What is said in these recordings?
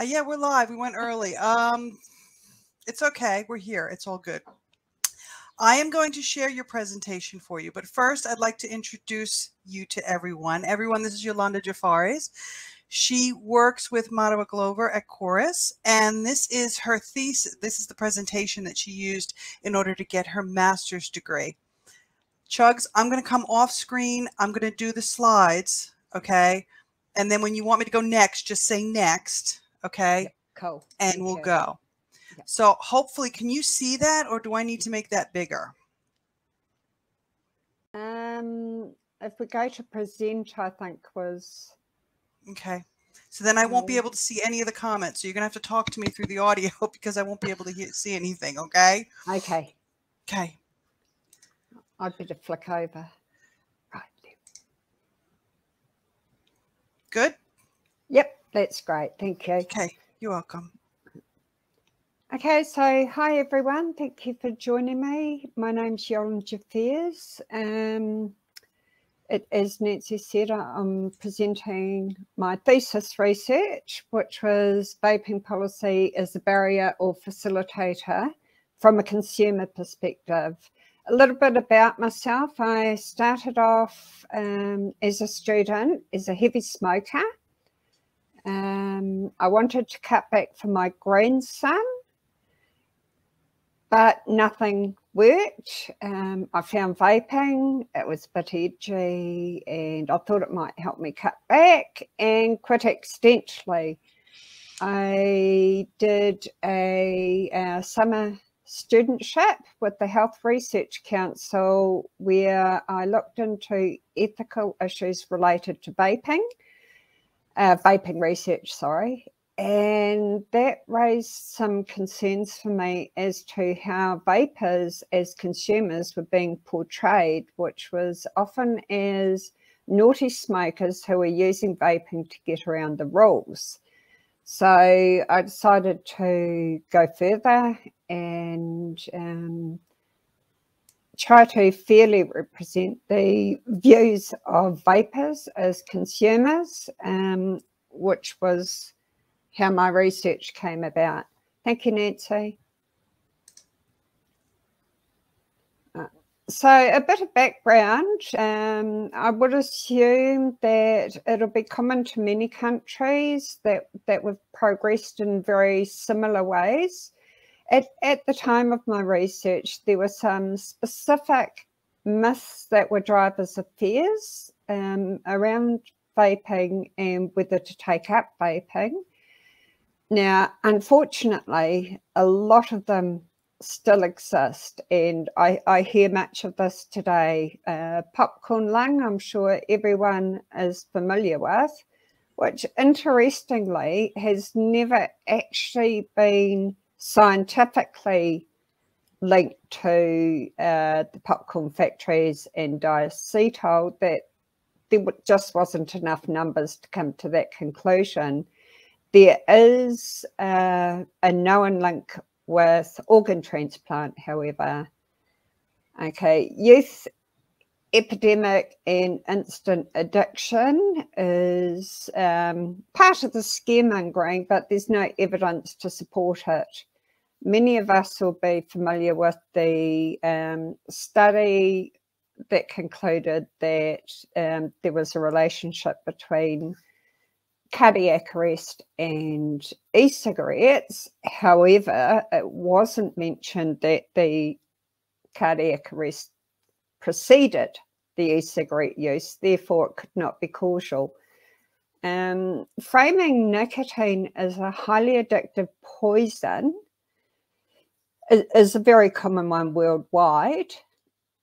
Uh, yeah, we're live. We went early. Um, it's okay. We're here. It's all good. I am going to share your presentation for you, but first I'd like to introduce you to everyone. Everyone, this is Yolande Jeffares. She works with Marewa Glover at Chorus, and this is her thesis. This is the presentation that she used in order to get her master's degree. Chugs, I'm going to come off screen. I'm going to do the slides, okay? And then when you want me to go next, just say next, okay? Cool. And we'll go. So hopefully, can you see that or do I need to make that bigger? Um, if we go to present, I think was. Okay. So then I won't be able to see any of the comments. So you're going to have to talk to me through the audio because I won't be able to hear, see anything. Okay. Okay. Okay. I'd better flick over. Right. Good. Yep. That's great. Thank you. Okay. You're welcome. Okay, so hi everyone. Thank you for joining me. My name's Yolande Fears. Um, it, as Nancy said, I'm presenting my thesis research, which was vaping policy as a barrier or facilitator from a consumer perspective. A little bit about myself. I started off um, as a student, as a heavy smoker. Um, I wanted to cut back for my grandson but nothing worked. Um, I found vaping, it was a bit edgy, and I thought it might help me cut back and quit accidentally. I did a, a summer studentship with the Health Research Council where I looked into ethical issues related to vaping, uh, vaping research, sorry, and that raised some concerns for me as to how vapers as consumers were being portrayed, which was often as naughty smokers who were using vaping to get around the rules. So I decided to go further and um, try to fairly represent the views of vapers as consumers, um, which was how my research came about. Thank you, Nancy. Uh, so a bit of background, um, I would assume that it'll be common to many countries that, that we've progressed in very similar ways. At, at the time of my research, there were some specific myths that were drivers of fears um, around vaping and whether to take up vaping. Now, unfortunately, a lot of them still exist, and I, I hear much of this today. Uh, popcorn lung, I'm sure everyone is familiar with, which interestingly has never actually been scientifically linked to uh, the popcorn factories and diacetyl, that there just wasn't enough numbers to come to that conclusion. There is uh, a known link with organ transplant, however. Okay, youth epidemic and instant addiction is um, part of the scaremongering, but there's no evidence to support it. Many of us will be familiar with the um, study that concluded that um, there was a relationship between cardiac arrest and e-cigarettes. However, it wasn't mentioned that the cardiac arrest preceded the e-cigarette use, therefore it could not be causal. Um, framing nicotine as a highly addictive poison is, a very common one worldwide.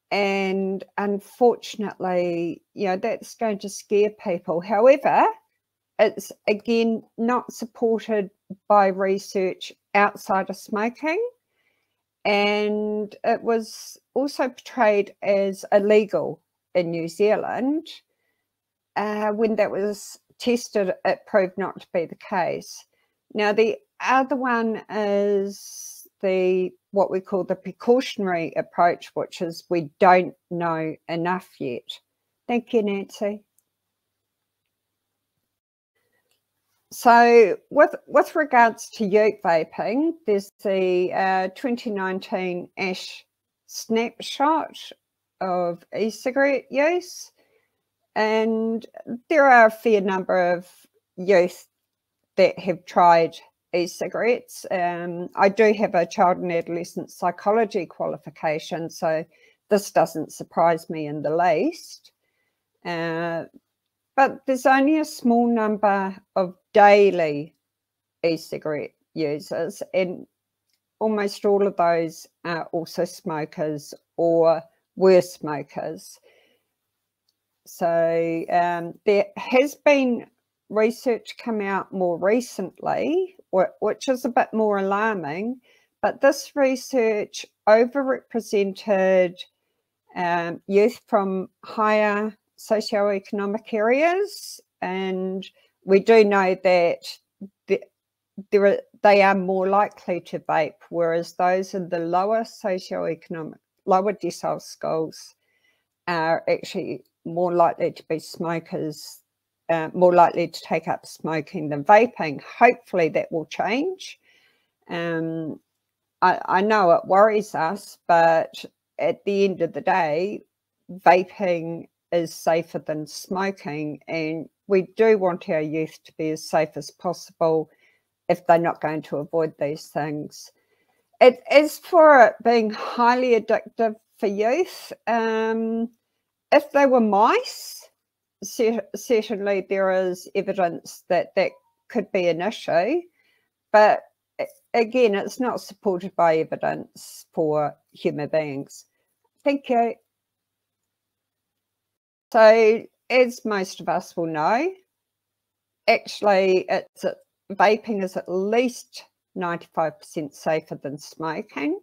And unfortunately, you know, that's going to scare people. However, it's again not supported by research outside of smoking. And it was also portrayed as illegal in New Zealand. Uh, when that was tested, it proved not to be the case. Now, the other one is the what we call the precautionary approach, which is we don't know enough yet. Thank you, Nancy. so with with regards to youth vaping, there's the uh, 2019 ASH snapshot of e-cigarette use, and there are a fair number of youth that have tried e-cigarettes. Um, I do have a child and adolescent psychology qualification, so this doesn't surprise me in the least. Uh, but there's only a small number of daily e-cigarette users, and almost all of those are also smokers or were smokers. So um, there has been research come out more recently, which is a bit more alarming, but this research overrepresented um, youth from higher socioeconomic areas, and we do know that the, there are, they are more likely to vape, whereas those in the lower socioeconomic, lower decile schools are actually more likely to be smokers, uh, more likely to take up smoking than vaping. Hopefully that will change. Um, I, I know it worries us, but at the end of the day, vaping is safer than smoking. And we do want our youth to be as safe as possible if they're not going to avoid these things. It is for it being highly addictive for youth. Um, if they were mice, certainly there is evidence that that could be an issue. But again, it's not supported by evidence for human beings. Thank you. So, as most of us will know, actually, it's vaping is at least 95% safer than smoking.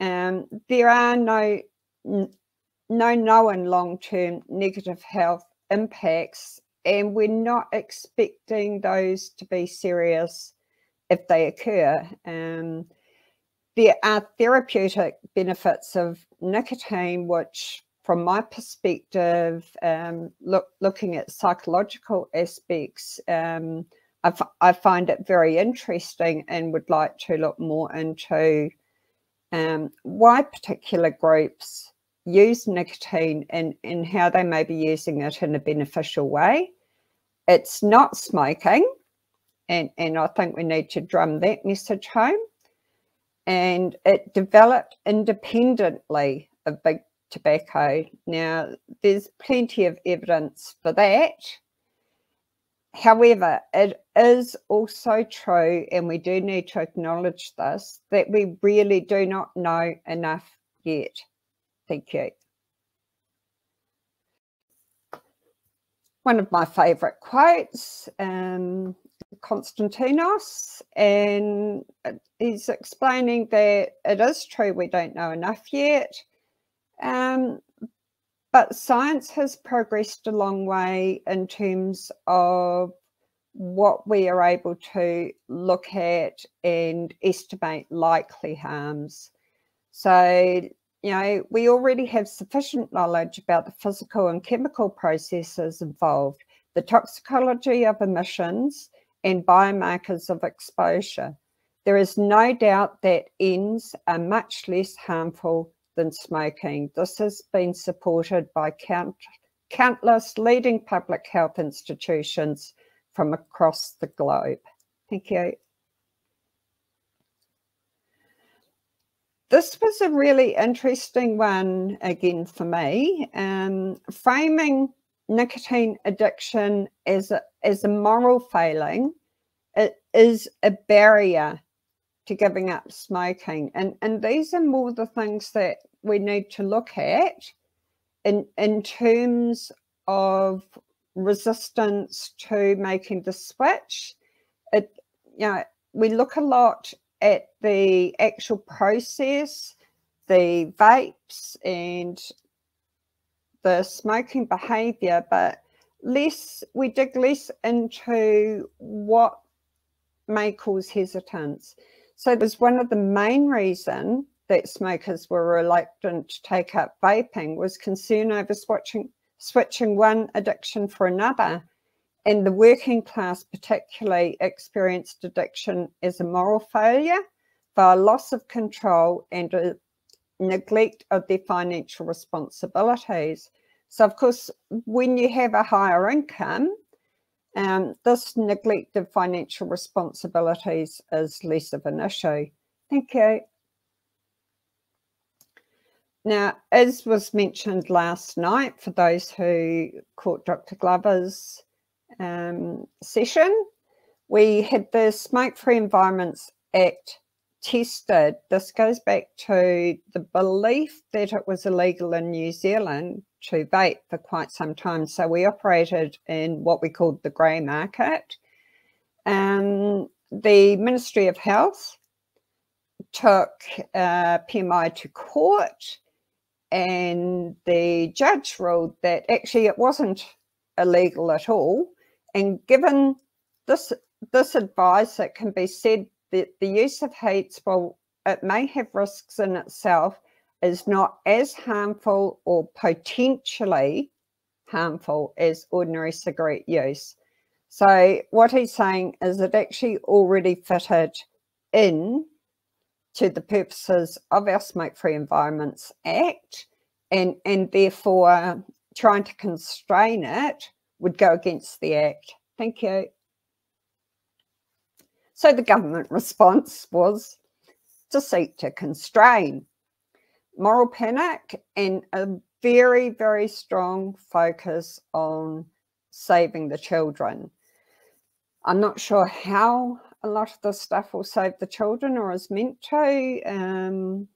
Um, there are no no known long-term negative health impacts, and we're not expecting those to be serious if they occur. Um, there are therapeutic benefits of nicotine, which from my perspective, um, look, looking at psychological aspects, um, I, find it very interesting and would like to look more into um, why particular groups use nicotine and, and how they may be using it in a beneficial way. It's not smoking, and, and I think we need to drum that message home. And it developed independently of big tobacco. Now, there's plenty of evidence for that. However, it is also true, and we do need to acknowledge this, that we really do not know enough yet. Thank you. One of my favourite quotes, um, Konstantinos, and he's explaining that it is true we don't know enough yet, um, but science has progressed a long way in terms of what we are able to look at and estimate likely harms. So, you know, we already have sufficient knowledge about the physical and chemical processes involved, the toxicology of emissions, and biomarkers of exposure. There is no doubt that ENDS are much less harmful than smoking. This has been supported by count, countless leading public health institutions from across the globe. Thank you. This was a really interesting one again for me. Um, framing nicotine addiction as a, as a moral failing it is a barrier to giving up smoking. And, and these are more the things that we need to look at in, in terms of resistance to making the switch. It, you know, we look a lot at the actual process, the vapes and the smoking behavior, but less we dig less into what may cause hesitance. So it was one of the main reason that smokers were reluctant to take up vaping was concern over switching, switching one addiction for another. And the working class particularly experienced addiction as a moral failure via loss of control and a neglect of their financial responsibilities. So, of course, when you have a higher income, um, this neglect of financial responsibilities is less of an issue. Thank you. Now, as was mentioned last night, for those who caught Dr. Glover's um, session, we had the Smoke Free Environments Act tested. This goes back to the belief that it was illegal in New Zealand to vape for quite some time. So we operated in what we called the grey market. Um, the Ministry of Health took uh, PMI to court and the judge ruled that actually it wasn't illegal at all. And given this this advice, it can be said that the use of heats, while it may have risks in itself, is not as harmful or potentially harmful as ordinary cigarette use. So what he's saying is it actually already fitted in to the purposes of our Smoke Free Environments Act and, and therefore trying to constrain it would go against the Act. Thank you. So the government response was to seek to constrain moral panic and a very, very strong focus on saving the children. I'm not sure how a lot of this stuff will save the children or is meant to, um,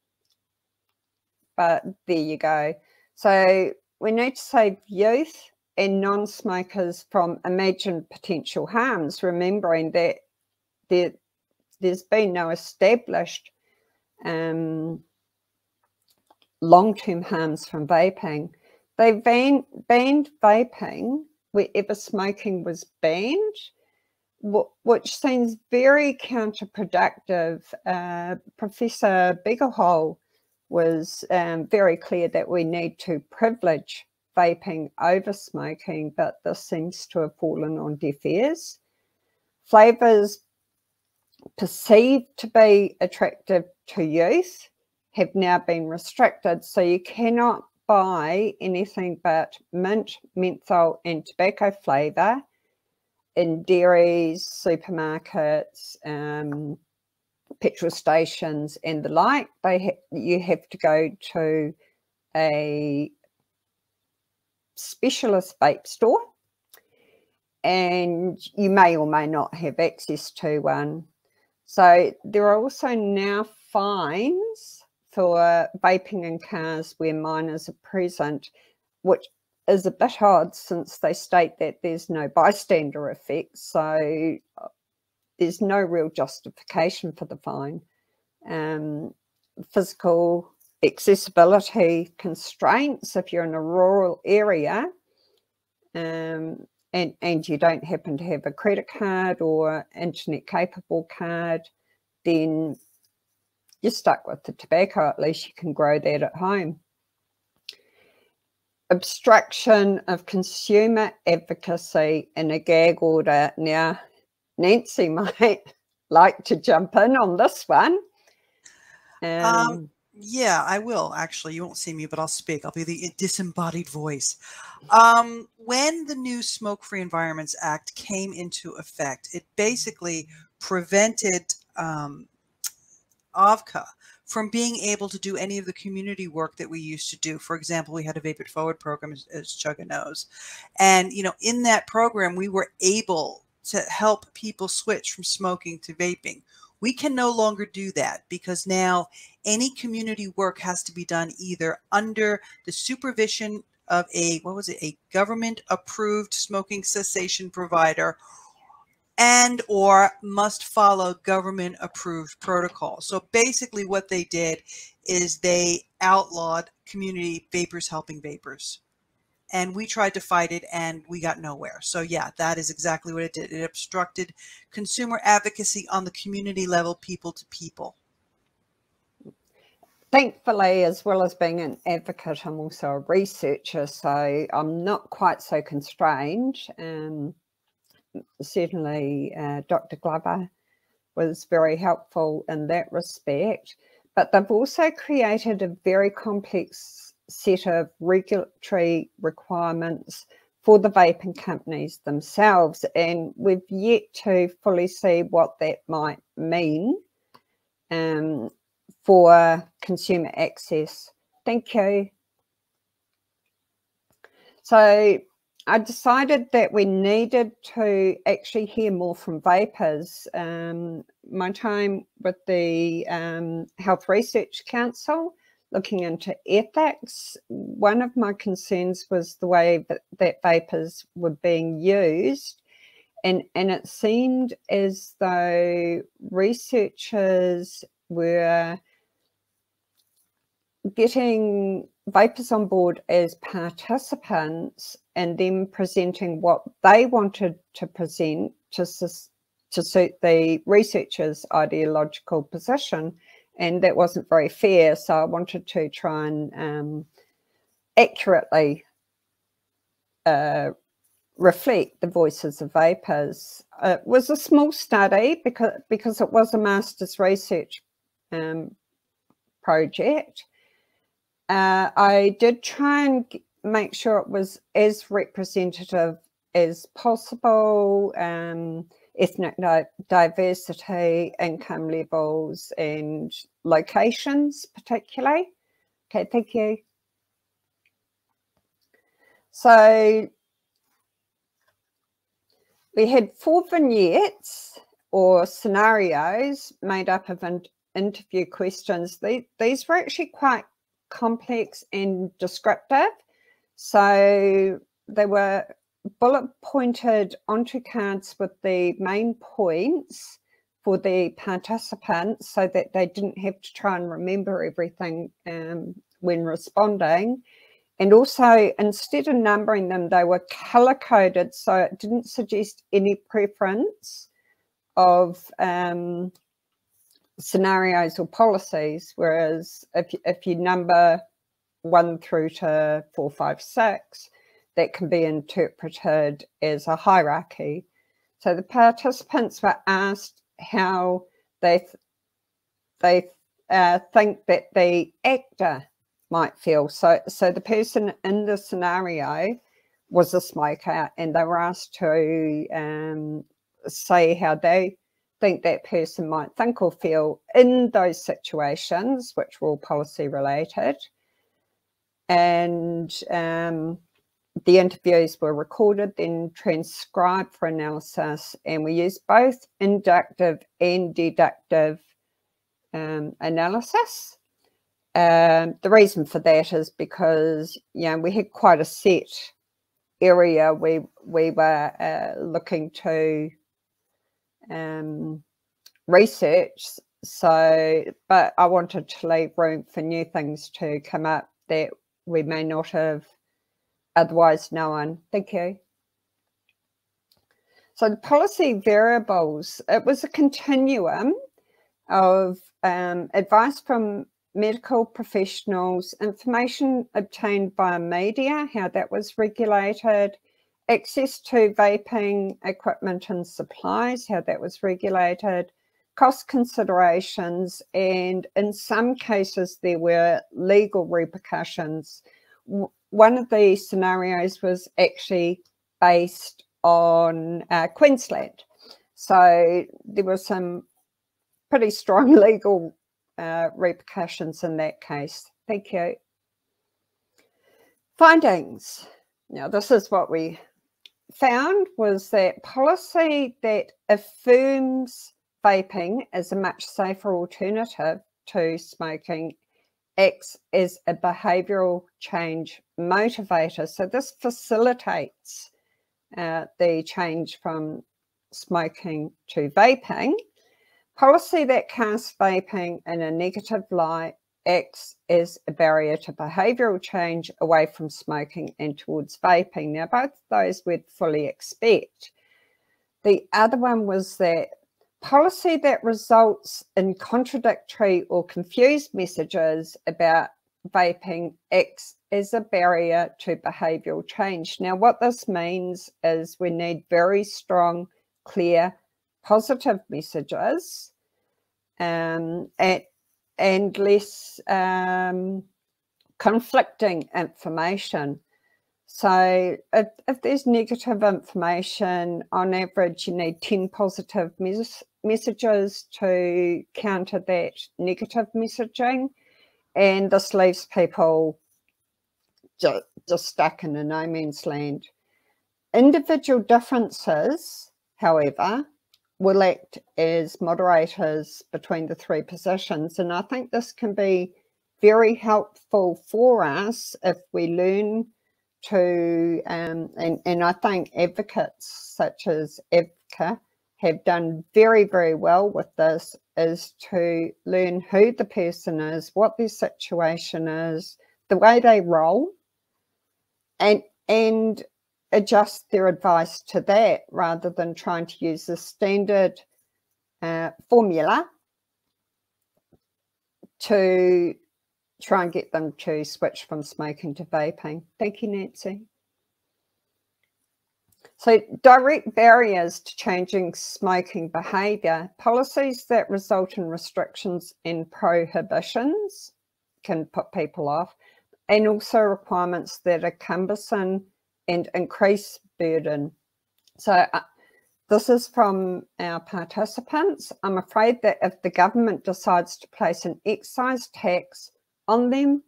but there you go. So we need to save youth and non-smokers from imagined potential harms, remembering that there, there's been no established um, long-term harms from vaping. They ban, banned vaping wherever smoking was banned, which seems very counterproductive. Uh, Professor Beaglehole was um, very clear that we need to privilege vaping over smoking, but this seems to have fallen on deaf ears. Flavours perceived to be attractive to youth have now been restricted. So you cannot buy anything but mint, menthol, and tobacco flavour in dairies, supermarkets, um, petrol stations, and the like. They ha- you have to go to a specialist vape store, and you may or may not have access to one. So there are also now fines for vaping in cars where minors are present, which is a bit odd since they state that there's no bystander effect. So uh, there's no real justification for the fine. Um, physical accessibility constraints, if you're in a rural area um, and, and you don't happen to have a credit card or internet capable card, then you're stuck with the tobacco, at least you can grow that at home. Obstruction of consumer advocacy in a gag order. Now, Nancy might like to jump in on this one. Um, um, yeah, I will actually. You won't see me, but I'll speak. I'll be the disembodied voice. Um, when the new Smoke Free Environments Act came into effect, it basically prevented um, AVCA from being able to do any of the community work that we used to do. For example, we had a Vape It Forward program, as, as Chugga knows. And, you know, in that program, we were able to help people switch from smoking to vaping. We can no longer do that because now any community work has to be done either under the supervision of a, what was it, a government approved smoking cessation provider and or must follow government approved protocol. So basically what they did is they outlawed community vapers helping vapers. And we tried to fight it and we got nowhere. So yeah, that is exactly what it did. It obstructed consumer advocacy on the community level, people to people. Thankfully, as well as being an advocate, I'm also a researcher, so I'm not quite so constrained. Um, certainly uh, Dr. Glover was very helpful in that respect. But they've also created a very complex set of regulatory requirements for the vaping companies themselves. And we've yet to fully see what that might mean um, for consumer access. Thank you. So I decided that we needed to actually hear more from vapers. Um, my time with the um, Health Research Council, looking into ethics, one of my concerns was the way that, that vapers were being used. And, and it seemed as though researchers were getting vapers on board as participants and then presenting what they wanted to present to, to suit the researchers' ideological position. And that wasn't very fair. So I wanted to try and um, accurately uh, reflect the voices of vapers. It was a small study because, because it was a master's research um, project. Uh, I did try and make sure it was as representative as possible, um, ethnic diversity, income levels, and locations, particularly. Okay, thank you. So we had four vignettes or scenarios made up of in interview questions. These were actually quite complex and descriptive. So they were bullet pointed onto cards with the main points for the participants so that they didn't have to try and remember everything um, when responding. And also, instead of numbering them, they were color coded so it didn't suggest any preference of um, scenarios or policies. Whereas if, if you number one through to four, five, six, that can be interpreted as a hierarchy. So the participants were asked how they they uh, think that the actor might feel. So so the person in the scenario was a smoker, and they were asked to um, say how they think that person might think or feel in those situations, which were all policy related. And um, the interviews were recorded, then transcribed for analysis, and we used both inductive and deductive um, analysis. Um, the reason for that is because you know we had quite a set area we we were uh, looking to um, research. So, but I wanted to leave room for new things to come up that we may not have otherwise known. Thank you. So the policy variables, it was a continuum of um, advice from medical professionals, information obtained by media, how that was regulated, access to vaping equipment and supplies, how that was regulated, cost considerations, and in some cases, there were legal repercussions. One of the scenarios was actually based on uh, Queensland. So there were some pretty strong legal uh, repercussions in that case. Thank you. Findings. Now, this is what we found was that policy that affirms vaping as a much safer alternative to smoking acts as a behavioural change motivator. So this facilitates uh, the change from smoking to vaping. Policy that casts vaping in a negative light acts as a barrier to behavioural change away from smoking and towards vaping. Now, both those we'd fully expect. The other one was that policy that results in contradictory or confused messages about vaping acts as a barrier to behavioural change. Now, what this means is we need very strong, clear, positive messages um, and, and less um, conflicting information. So if, if, there's negative information, on average, you need 10 positive mes messages to counter that negative messaging. And this leaves people just, just stuck in a no man's land. Individual differences, however, will act as moderators between the three positions. And I think this can be very helpful for us if we learn to, um, and, and I think advocates such as AVCA have done very, very well with this, is to learn who the person is, what their situation is, the way they roll, and and adjust their advice to that rather than trying to use the standard uh, formula to try and get them to switch from smoking to vaping. Thank you, Nancy. So direct barriers to changing smoking behaviour, policies that result in restrictions and prohibitions can put people off, and also requirements that are cumbersome and increase burden. So uh, this is from our participants. I'm afraid that if the government decides to place an excise tax on them,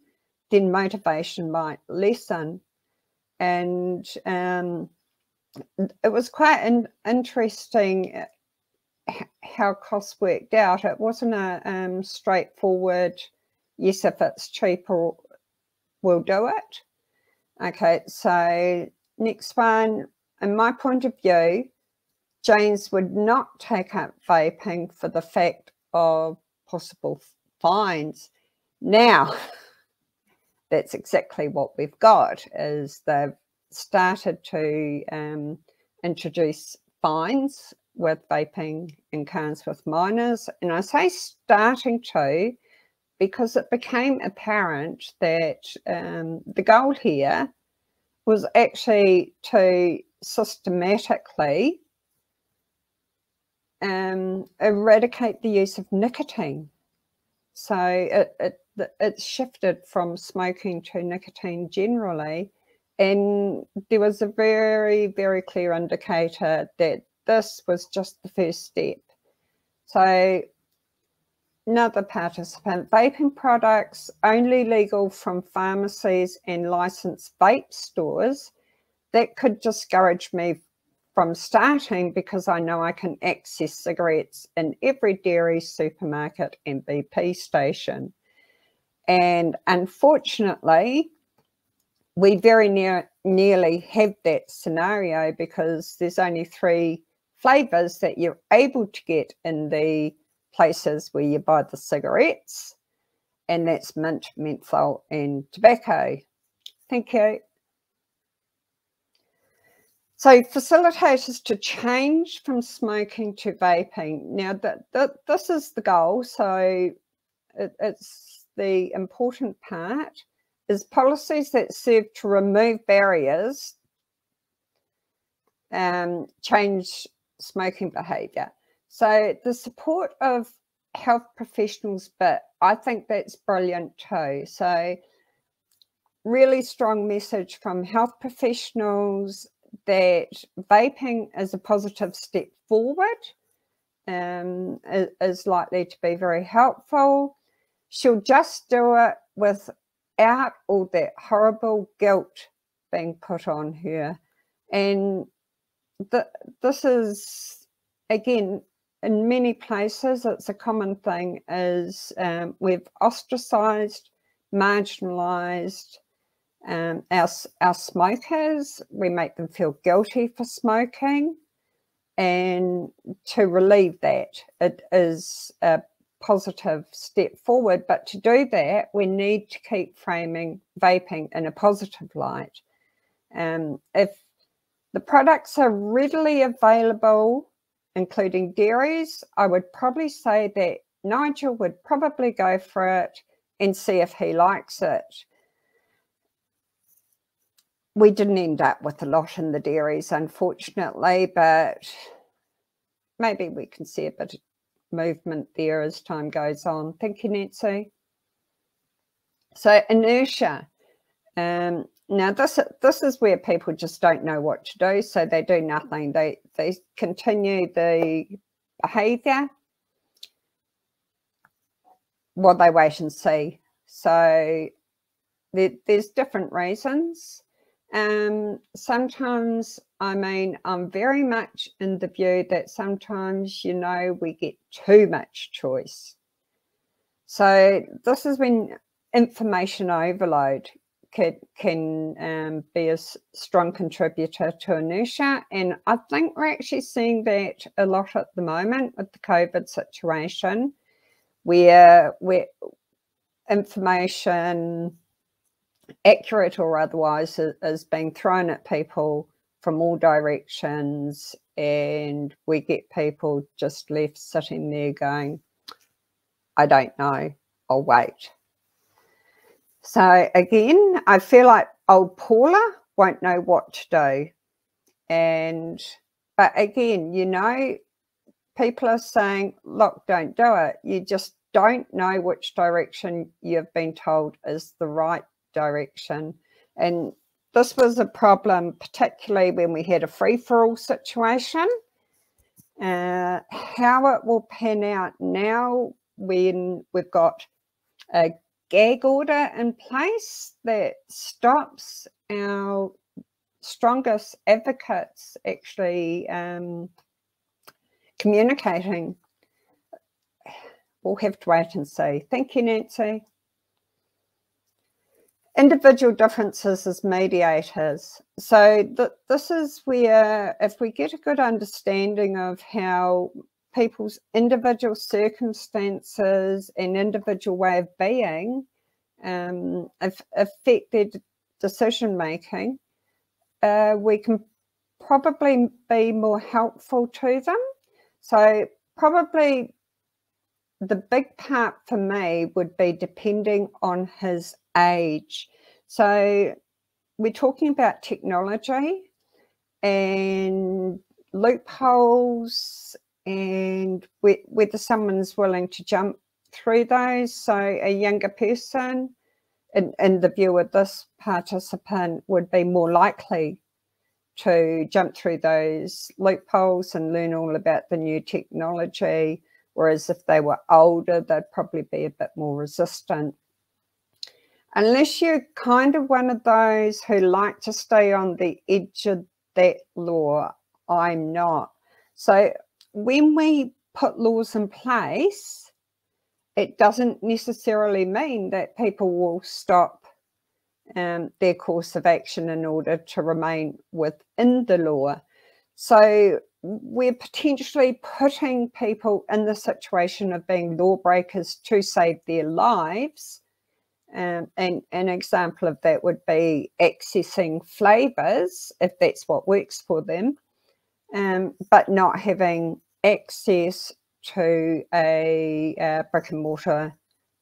then motivation might lessen. And um, it was quite an interesting uh, how costs worked out. It wasn't a um, straightforward, yes, if it's cheaper, we'll do it. Okay, so next one, in my point of view, James would not take up vaping for the fact of possible fines. Now, that's exactly what we've got is they've started to um, introduce fines with vaping in cars with minors. And I say starting to because it became apparent that um, the goal here was actually to systematically um, eradicate the use of nicotine. So it, it, it shifted from smoking to nicotine generally. And there was a very, very clear indicator that this was just the first step. So another participant, vaping products only legal from pharmacies and licensed vape stores, that could discourage me from starting because I know I can access cigarettes in every dairy, supermarket and BP station. And unfortunately, we very near, nearly have that scenario because there's only three flavours that you're able to get in the places where you buy the cigarettes, and that's mint, menthol, and tobacco. Thank you. So facilitators to change from smoking to vaping. Now, that, that this is the goal. So it, it's the important part is policies that serve to remove barriers um, change smoking behaviour. So the support of health professionals but I think that's brilliant too. So really strong message from health professionals that vaping is a positive step forward um, is likely to be very helpful. She'll just do it without all that horrible guilt being put on her. And the, this is, again, in many places, it's a common thing is um, we've ostracized, marginalized um, our, our smokers. We make them feel guilty for smoking. And to relieve that, it is a positive step forward. But to do that, we need to keep framing vaping in a positive light. Um, if the products are readily available including dairies, I would probably say that Nigel would probably go for it and see if he likes it. We didn't end up with a lot in the dairies, unfortunately, but maybe we can see a bit of movement there as time goes on. Thank you, Nancy. So inertia. Um, now this this is where people just don't know what to do, so they do nothing. They they continue the behaviour while they wait and see. So there, there's different reasons. Um, sometimes, I mean, I'm very much in the view that sometimes, you know, we get too much choice. So this is when information overload can, can um, be a strong contributor to inertia. And I think we're actually seeing that a lot at the moment with the COVID situation, where, where information accurate or otherwise, is being thrown at people from all directions. And we get people just left sitting there going, I don't know, I'll wait. So again, I feel like old Paula won't know what to do. And, but again, you know, people are saying, look, don't do it. You just don't know which direction you've been told is the right direction. And this was a problem, particularly when we had a free for all situation. Uh, how it will pan out now when we've got a gag order in place that stops our strongest advocates actually um, communicating. We'll have to wait and see. Thank you, Nancy individual differences as mediators. So th this is where if we get a good understanding of how people's individual circumstances and individual way of being um, affect their decision making, uh, we can probably be more helpful to them. So probably the big part for me would be depending on his age. So we're talking about technology and loopholes and whether someone's willing to jump through those. So a younger person, in, in the view of this participant, would be more likely to jump through those loopholes and learn all about the new technology. Whereas if they were older, they'd probably be a bit more resistant unless you're kind of one of those who like to stay on the edge of that law, I'm not. So when we put laws in place, it doesn't necessarily mean that people will stop um, their course of action in order to remain within the law. So we're potentially putting people in the situation of being lawbreakers to save their lives um, and an example of that would be accessing flavors, if that's what works for them, um, but not having access to a, a brick and mortar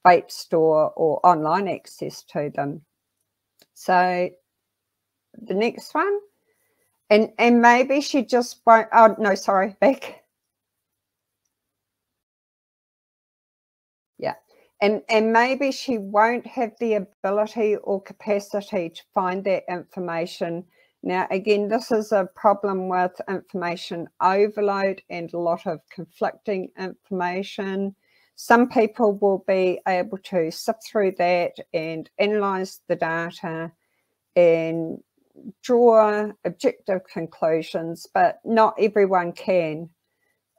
vape store or online access to them. So the next one, and and maybe she just won't. Oh no, sorry, Beck. And and maybe she won't have the ability or capacity to find that information. Now again this is a problem with information overload and a lot of conflicting information. Some people will be able to sift through that and analyze the data and draw objective conclusions but not everyone can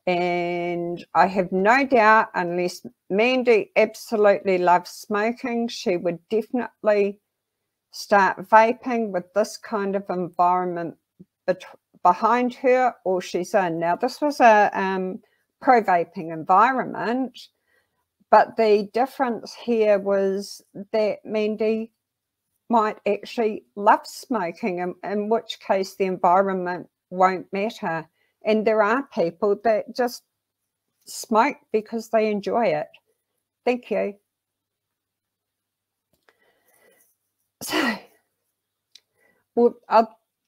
and I have no doubt, unless Mandy absolutely loves smoking, she would definitely start vaping with this kind of environment behind her or she's in. Now, this was a um, pro vaping environment, but the difference here was that Mandy might actually love smoking, in, in which case the environment won't matter. And there are people that just smoke because they enjoy it. Thank you. so, well, I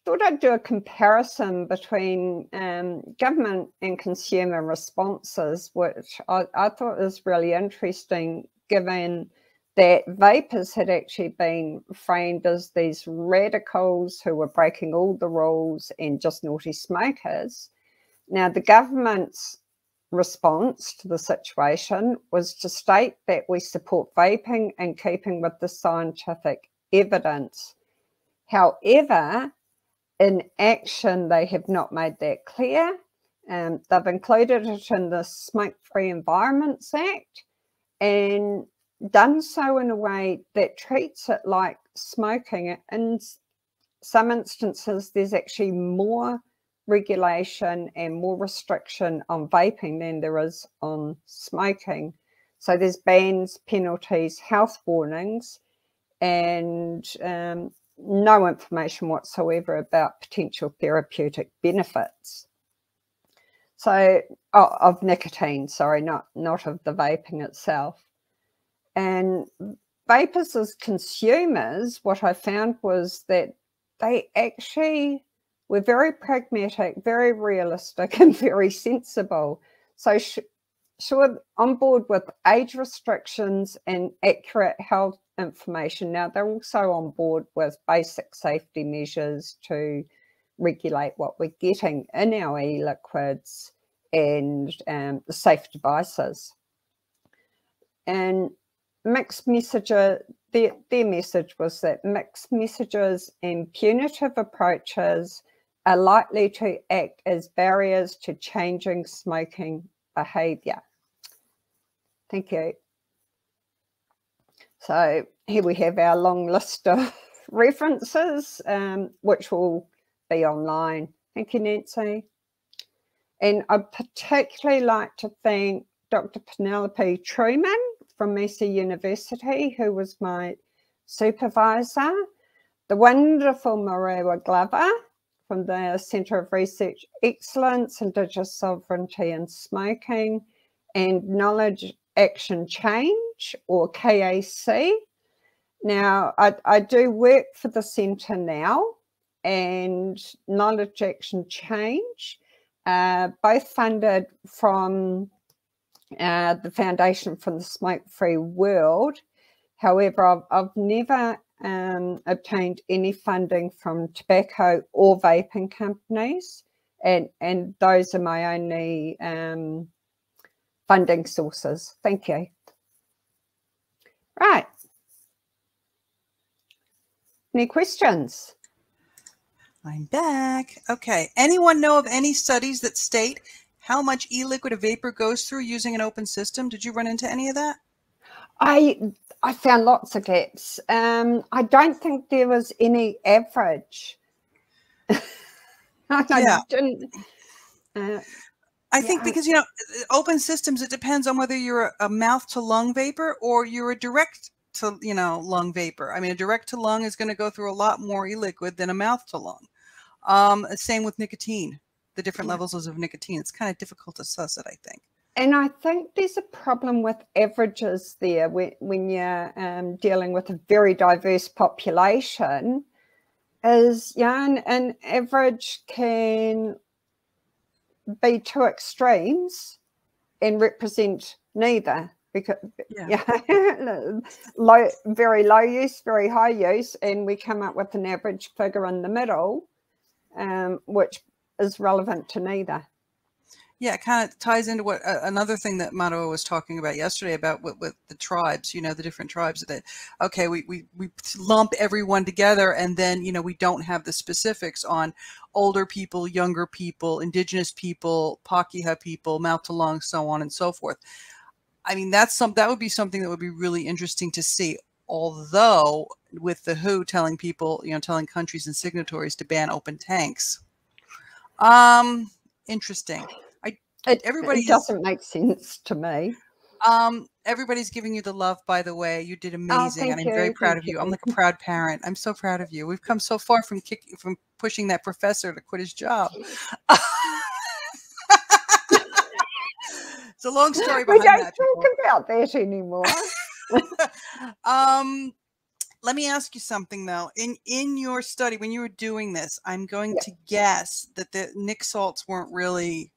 thought I'd do a comparison between um, government and consumer responses, which I, I thought was really interesting given that vapers had actually been framed as these radicals who were breaking all the rules and just naughty smokers. Now, the government's response to the situation was to state that we support vaping in keeping with the scientific evidence. However, in action, they have not made that clear. Um, they've included it in the Smoke Free Environments Act and done so in a way that treats it like smoking. In some instances, there's actually more regulation and more restriction on vaping than there is on smoking. So there's bans, penalties, health warnings, and um, no information whatsoever about potential therapeutic benefits. So oh, of nicotine, sorry, not not of the vaping itself. And vapers as consumers, what I found was that they actually were very pragmatic, very realistic, and very sensible. So sure on board with age restrictions and accurate health information. Now, they're also on board with basic safety measures to regulate what we're getting in our e liquids and um, the safe devices. And mixed messages, their, their message was that mixed messages and punitive approaches are likely to act as barriers to changing smoking behaviour. Thank you. So here we have our long list of references, um, which will be online. Thank you, Nancy. And I'd particularly like to thank Dr. Penelope Truman from Massey University, who was my supervisor, the wonderful Marewa Glover from the Centre of Research Excellence, Indigenous Sovereignty and Smoking, and Knowledge Action Change, or KAC. Now, I, I do work for the centre now, and Knowledge Action Change, uh, both funded from uh, the Foundation for the Smoke Free World. However, I've, I've never um, obtained any funding from tobacco or vaping companies, and, and those are my only um, funding sources. Thank you. Right. Any questions? I'm back. Okay. Anyone know of any studies that state how much e-liquid a vaper goes through using an open system? Did you run into any of that? I I found lots of gaps. Um, I don't think there was any average. I yeah. didn't. Uh, I think because you know open systems it depends on whether you're a mouth to lung vaper or you're a direct to you know lung vaper. I mean a direct to lung is going to go through a lot more e-liquid than a mouth to lung. Um, same with nicotine, the different yeah. levels of nicotine. It's kind of difficult to suss it, I think. And I think there's a problem with averages there when, when you're um, dealing with a very diverse population. Is yeah, an, an average can be two extremes and represent neither because yeah, yeah low very low use very high use and we come up with an average figure in the middle um, which is relevant to neither yeah, it kind of ties into what uh, another thing that Marewa was talking about yesterday about with, with, the tribes, you know, the different tribes that, okay, we, we, we lump everyone together and then, you know, we don't have the specifics on older people, younger people, indigenous people, Pakeha people, mouth so on and so forth. I mean, that's some, that would be something that would be really interesting to see. Although with the WHO telling people, you know, telling countries and signatories to ban open tanks. Um, interesting. It, everybody it doesn't make sense to me. Um, everybody's giving you the love, by the way. You did oh, amazing, oh, and I'm you. very proud thank of you. you. I'm like a proud parent. I'm so proud of you. We've come so far from kicking, from pushing that professor to quit his job. it's a long story. we don't talk about that anymore. um, let me ask you something though. In in your study, when you were doing this, I'm going Yeah. to guess that the nic salts weren't really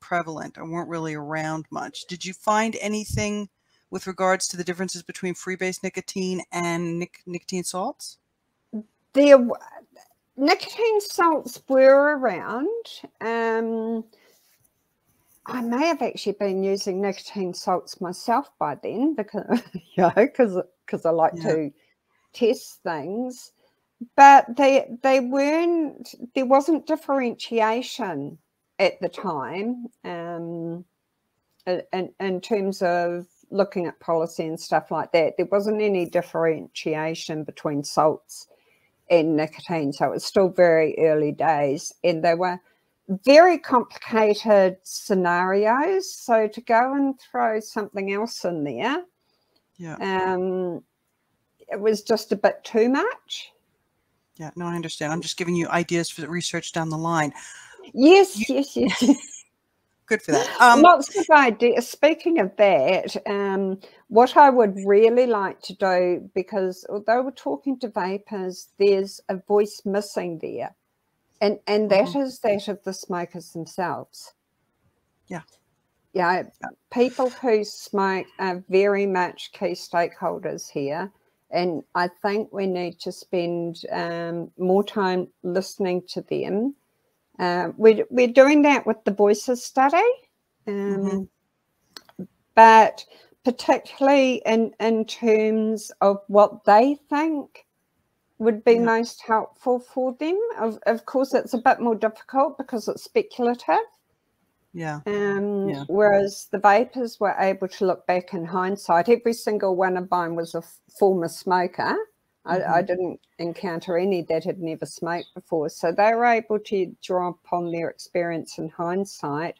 prevalent or weren't really around much. Did you find anything with regards to the differences between freebase nicotine and nic- nicotine salts? The nicotine salts were around. Um, I may have actually been using nicotine salts myself by then because yeah, because because I like Yeah. to test things. But they they weren't there wasn't differentiation at the time um, in, in- in terms of looking at policy and stuff like that. There wasn't any differentiation between salts and nicotine. So it was still very early days. And they were very complicated scenarios. So to go and throw something else in there, Yeah. um, it was just a bit too much. Yeah, no, I understand. I'm just giving you ideas for the research down the line. Yes, yes, yes. Good for that. Um, Lots of ideas. Speaking of that, um, what I would really like to do, because although we're talking to vapers, there's a voice missing there. And and that is that of the smokers themselves. Yeah. Yeah. People who smoke are very much key stakeholders here. And I think we need to spend um, more time listening to them. Uh, we're, we're doing that with the voices study. Um, But particularly in, in terms of what they think would be Yeah. most helpful for them. Of, of course, it's a bit more difficult because it's speculative. yeah. Um, Yeah. Whereas the vapers were able to look back in hindsight. Every single one of mine was a former smoker. I, I didn't encounter any that had never smoked before. So they were able to draw upon their experience in hindsight.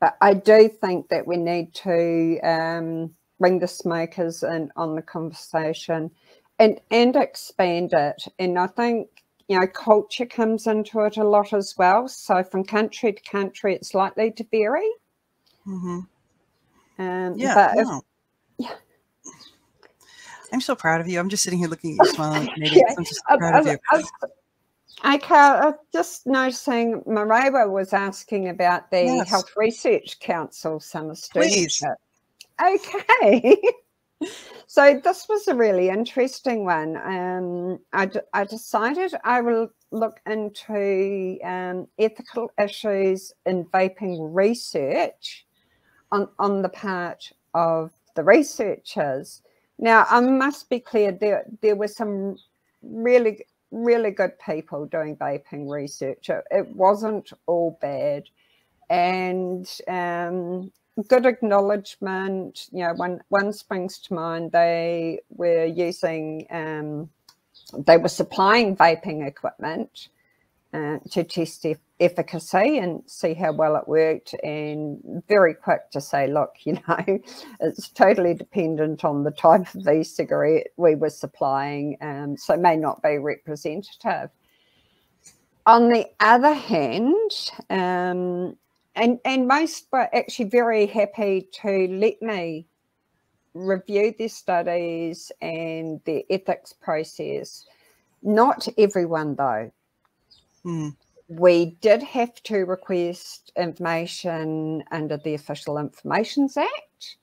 But I do think that we need to um, bring the smokers in on the conversation and, and expand it. And I think you know, culture comes into it a lot as well. So from country to country, it's likely to vary. hmm Um, Yeah. but if- yeah. I'm so proud of you. I'm just sitting here looking at you smiling. Maybe Yeah, I'm just I- proud of you. I- was just noticing Marewa was asking about the Yes. Health Research Council summer studentship. Okay. so this was a really interesting one. Um, I, d- I decided I will look into um, ethical issues in vaping research on, on the part of the researchers. Now, I must be clear, there, there were some really, really good people doing vaping research. It, wasn't all bad. And um, good acknowledgement, you know, one, one springs to mind. They were using, um, they were supplying vaping equipment uh, to test efficacy and see how well it worked. And very quick to say, look, you know, it's totally dependent on the type of e-cigarette we were supplying, um, so may not be representative. On the other hand, um, and and most were actually very happy to let me review their studies and their ethics process. Not everyone, though Mm, we did have to request information under the Official Informations Act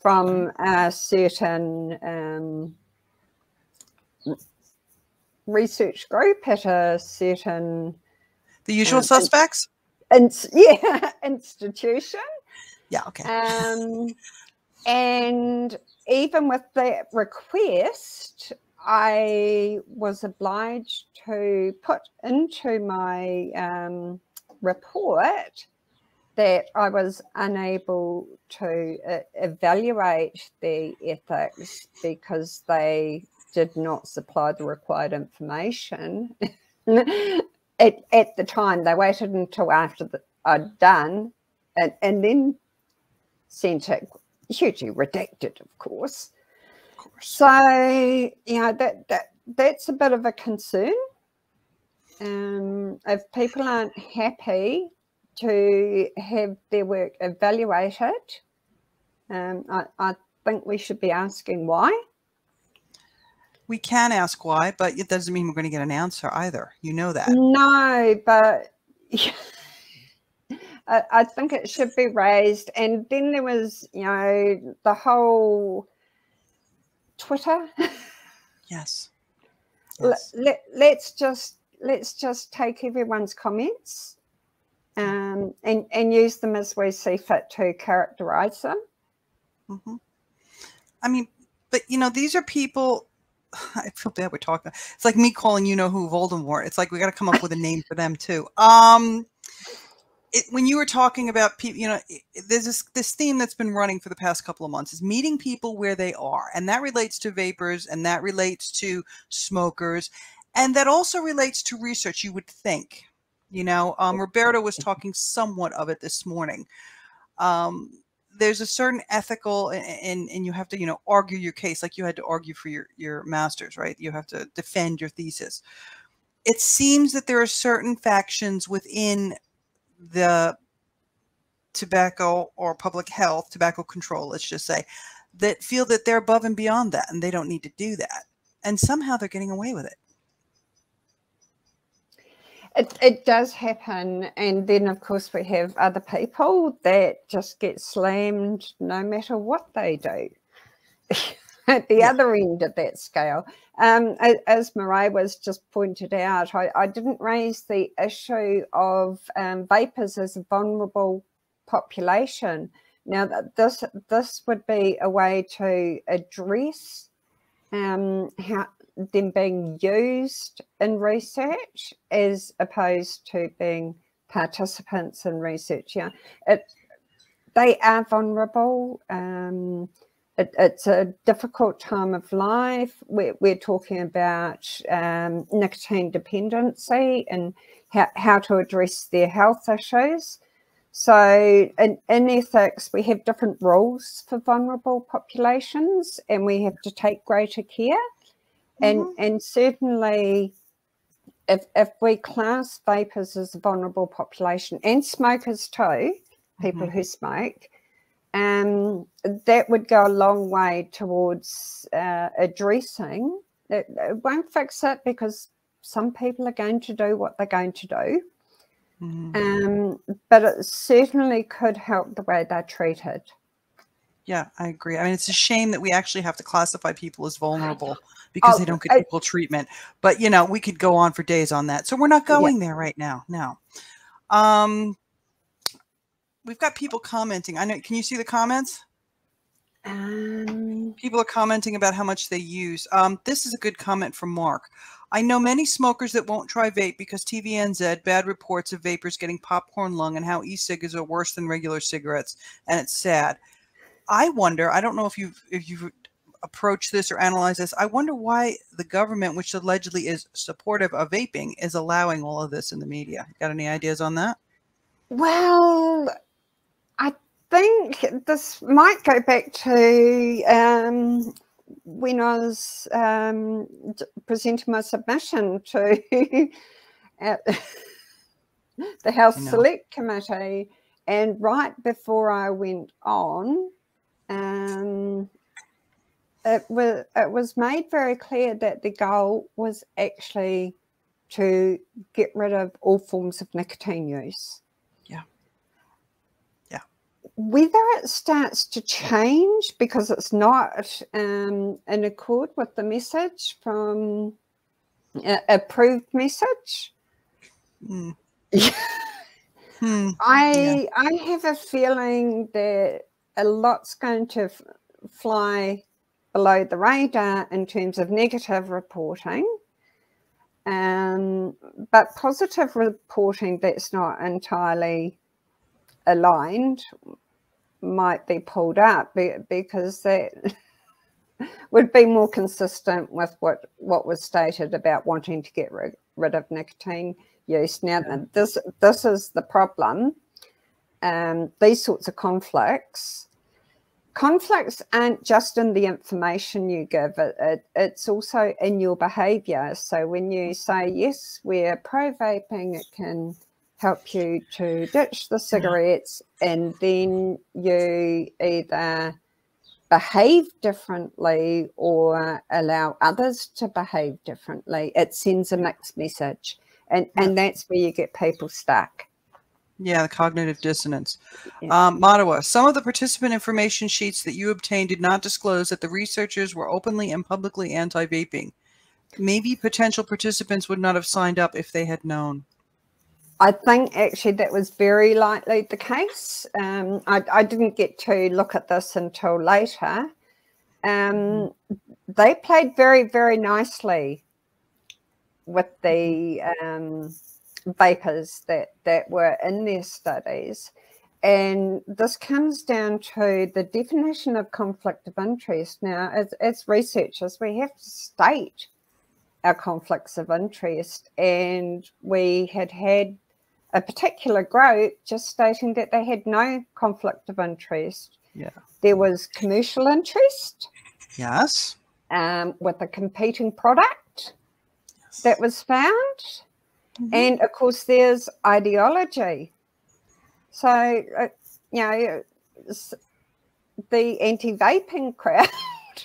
from a certain um, research group at a certain The usual Um, and- suspects? ins- yeah, institution. Yeah, okay. Um, and even with that request, I was obliged to put into my um, report that I was unable to uh, evaluate the ethics because they did not supply the required information. at, at the time, they waited until after the, I'd done and, and then sent it hugely redacted, of course. So yeah, that that that's a bit of a concern. Um, if people aren't happy to have their work evaluated, um, I, I think we should be asking why. We can ask why, but it doesn't mean we're going to get an answer either. You know that. No, but I, I think it should be raised. And then there was, you know, the whole Twitter. Yes. yes. Let, let, us just let's just take everyone's comments um, and and use them as we see fit to characterize them. Mm-hmm. I mean, but you know, these are people. I feel bad we're talking. It's like me calling you know who Voldemort. It's like we got to come up with a name for them too. Um, it, when you were talking about people, you know, there's this, this theme that's been running for the past couple of months is meeting people where they are. And that relates to vapers and that relates to smokers. And that also relates to research, you would think. You know, um, Roberto was talking somewhat of it this morning. Um, there's a certain ethical and, and you have to, you know, argue your case like you had to argue for your, your master's, right? You have to defend your thesis. It seems that there are certain factions within the tobacco or public health, tobacco control, let's just say, that feel that they're above and beyond that and they don't need to do that. And somehow they're getting away with it. It, it does happen. And then, of course, we have other people that just get slammed no matter what they do. At the yeah. other end of that scale, um, as Marewa was just pointed out, I, I didn't raise the issue of um, vapers as a vulnerable population. Now, this this would be a way to address um, how them being used in research as opposed to being participants in research. Yeah, it, they are vulnerable. Um, it, it's a difficult time of life. We're, we're talking about um, nicotine dependency and how, how to address their health issues. So, in, in ethics, we have different rules for vulnerable populations, and we have to take greater care. And mm-hmm. and certainly, if if we class vapers as a vulnerable population and smokers too, people mm-hmm. who smoke, um, that would go a long way towards uh, addressing. It, it, won't fix it because some people are going to do what they're going to do. Mm-hmm. Um, but it certainly could help the way they're treated. Yeah, I agree. I mean, it's a shame that we actually have to classify people as vulnerable because oh, they don't get I, equal treatment. But you know, we could go on for days on that. So we're not going yeah. there right now. No. Um, we've got people commenting. I know. Can you see the comments? Um, people are commenting about how much they use. Um, this is a good comment from Mark. I know many smokers that won't try vape because TVNZ bad reports of vapers getting popcorn lung and how e-cigs are worse than regular cigarettes, and it's sad. I wonder. I don't know if you've if you've approached this or analyzed this. I wonder why the government, which allegedly is supportive of vaping, is allowing all of this in the media. Got any ideas on that? Well, think this might go back to um, when I was um, presenting my submission to the House Select Committee, and right before I went on, um, it was it was made very clear that the goal was actually to get rid of all forms of nicotine use whether it starts to change because it's not um, in accord with the message from uh, approved message. Mm. hmm. I yeah. I have a feeling that a lot's going to f- fly below the radar in terms of negative reporting. Um, but positive reporting that's not entirely aligned might be pulled up because that would be more consistent with what what was stated about wanting to get rid, rid of nicotine use. Now, this this is the problem. Um, these sorts of conflicts. Conflicts aren't just in the information you give; it, it, it's also in your behaviour. So when you say yes, we're pro vaping, it can help you to ditch the cigarettes and then you either behave differently or allow others to behave differently, it sends a mixed message. And, and that's where you get people stuck. Yeah, the cognitive dissonance. Yeah. Um, Marewa, some of the participant information sheets that you obtained did not disclose that the researchers were openly and publicly anti-vaping. Maybe potential participants would not have signed up if they had known. I think actually that was very likely the case. Um, I, I, didn't get to look at this until later. Um, they played very, very nicely with the um, vapers that, that were in their studies. And this comes down to the definition of conflict of interest. Now, as, as researchers, we have to state our conflicts of interest. And we had had a particular group just stating that they had no conflict of interest. Yeah. There was commercial interest. Yes. Um, with a competing product yes. that was found. Mm-hmm. And of course, there's ideology. So, uh, you know, the anti vaping crowd.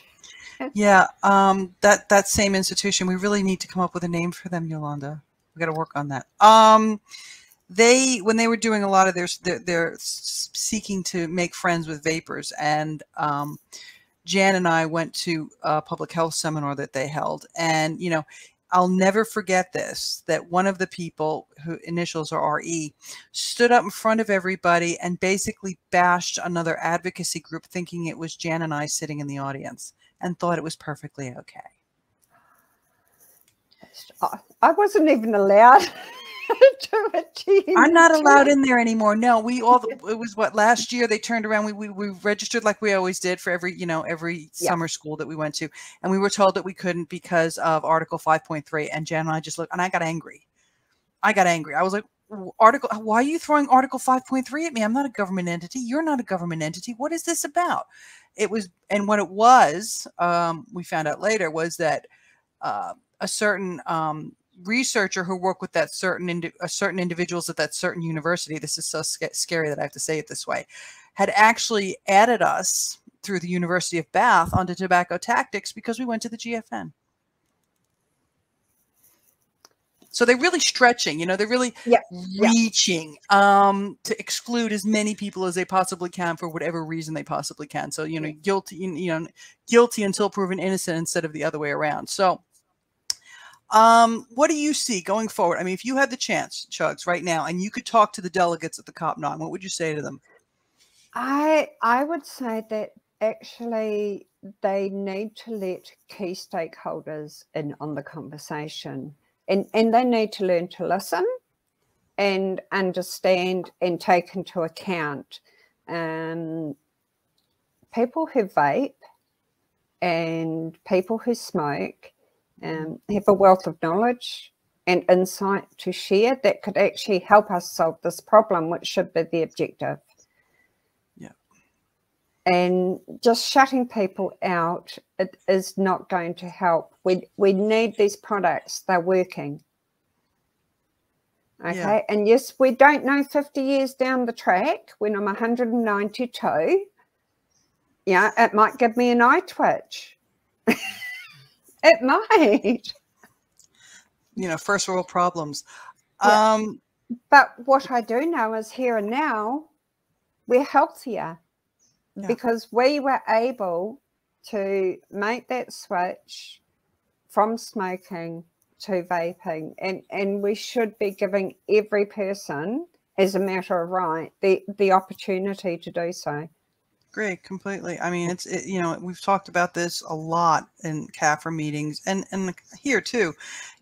yeah, um, that, that same institution, we really need to come up with a name for them, Yolanda. We got to work on that. Um, they when they were doing a lot of their they're, they're seeking to make friends with vapers and um, jan and i went to a public health seminar that they held and you know i'll never forget this that one of the people who initials are re stood up in front of everybody and basically bashed another advocacy group thinking it was jan and i sitting in the audience and thought it was perfectly okay. I wasn't even allowed I'm not allowed in there anymore. No, we all it was what last year they turned around. We, we we registered like we always did for every you know every yeah. summer school that we went to, and we were told that we couldn't because of Article 5.3. And Jan and I just looked, and I got angry. I got angry. I was like, Article, why are you throwing Article 5.3 at me? I'm not a government entity. You're not a government entity. What is this about? It was, and what it was, um, we found out later was that uh, a certain um, researcher who worked with that certain indi- uh, certain individuals at that certain university this is so sc- scary that i have to say it this way had actually added us through the university of bath onto tobacco tactics because we went to the gfn so they're really stretching you know they're really yeah. reaching um, to exclude as many people as they possibly can for whatever reason they possibly can. So you know guilty you know guilty until proven innocent instead of the other way around. So um, what do you see going forward? I mean, if you had the chance, Chugs, right now, and you could talk to the delegates at the COP9, what would you say to them? I I would say that actually they need to let key stakeholders in on the conversation, and and they need to learn to listen and understand and take into account um, people who vape and people who smoke um, have a wealth of knowledge and insight to share that could actually help us solve this problem, which should be the objective. Yeah. And just shutting people out it is not going to help. We we need these products. They're working. Okay. Yeah. And yes, we don't know 50 years down the track when I'm 192. Yeah, it might give me an eye twitch. It might. You know, first world problems. Yeah. Um, but what I do know is here and now, we're healthier yeah. because we were able to make that switch from smoking to vaping and and we should be giving every person as a matter of right the the opportunity to do so Great, completely. I mean, it's it, you know we've talked about this a lot in CAPHRA meetings and and here too.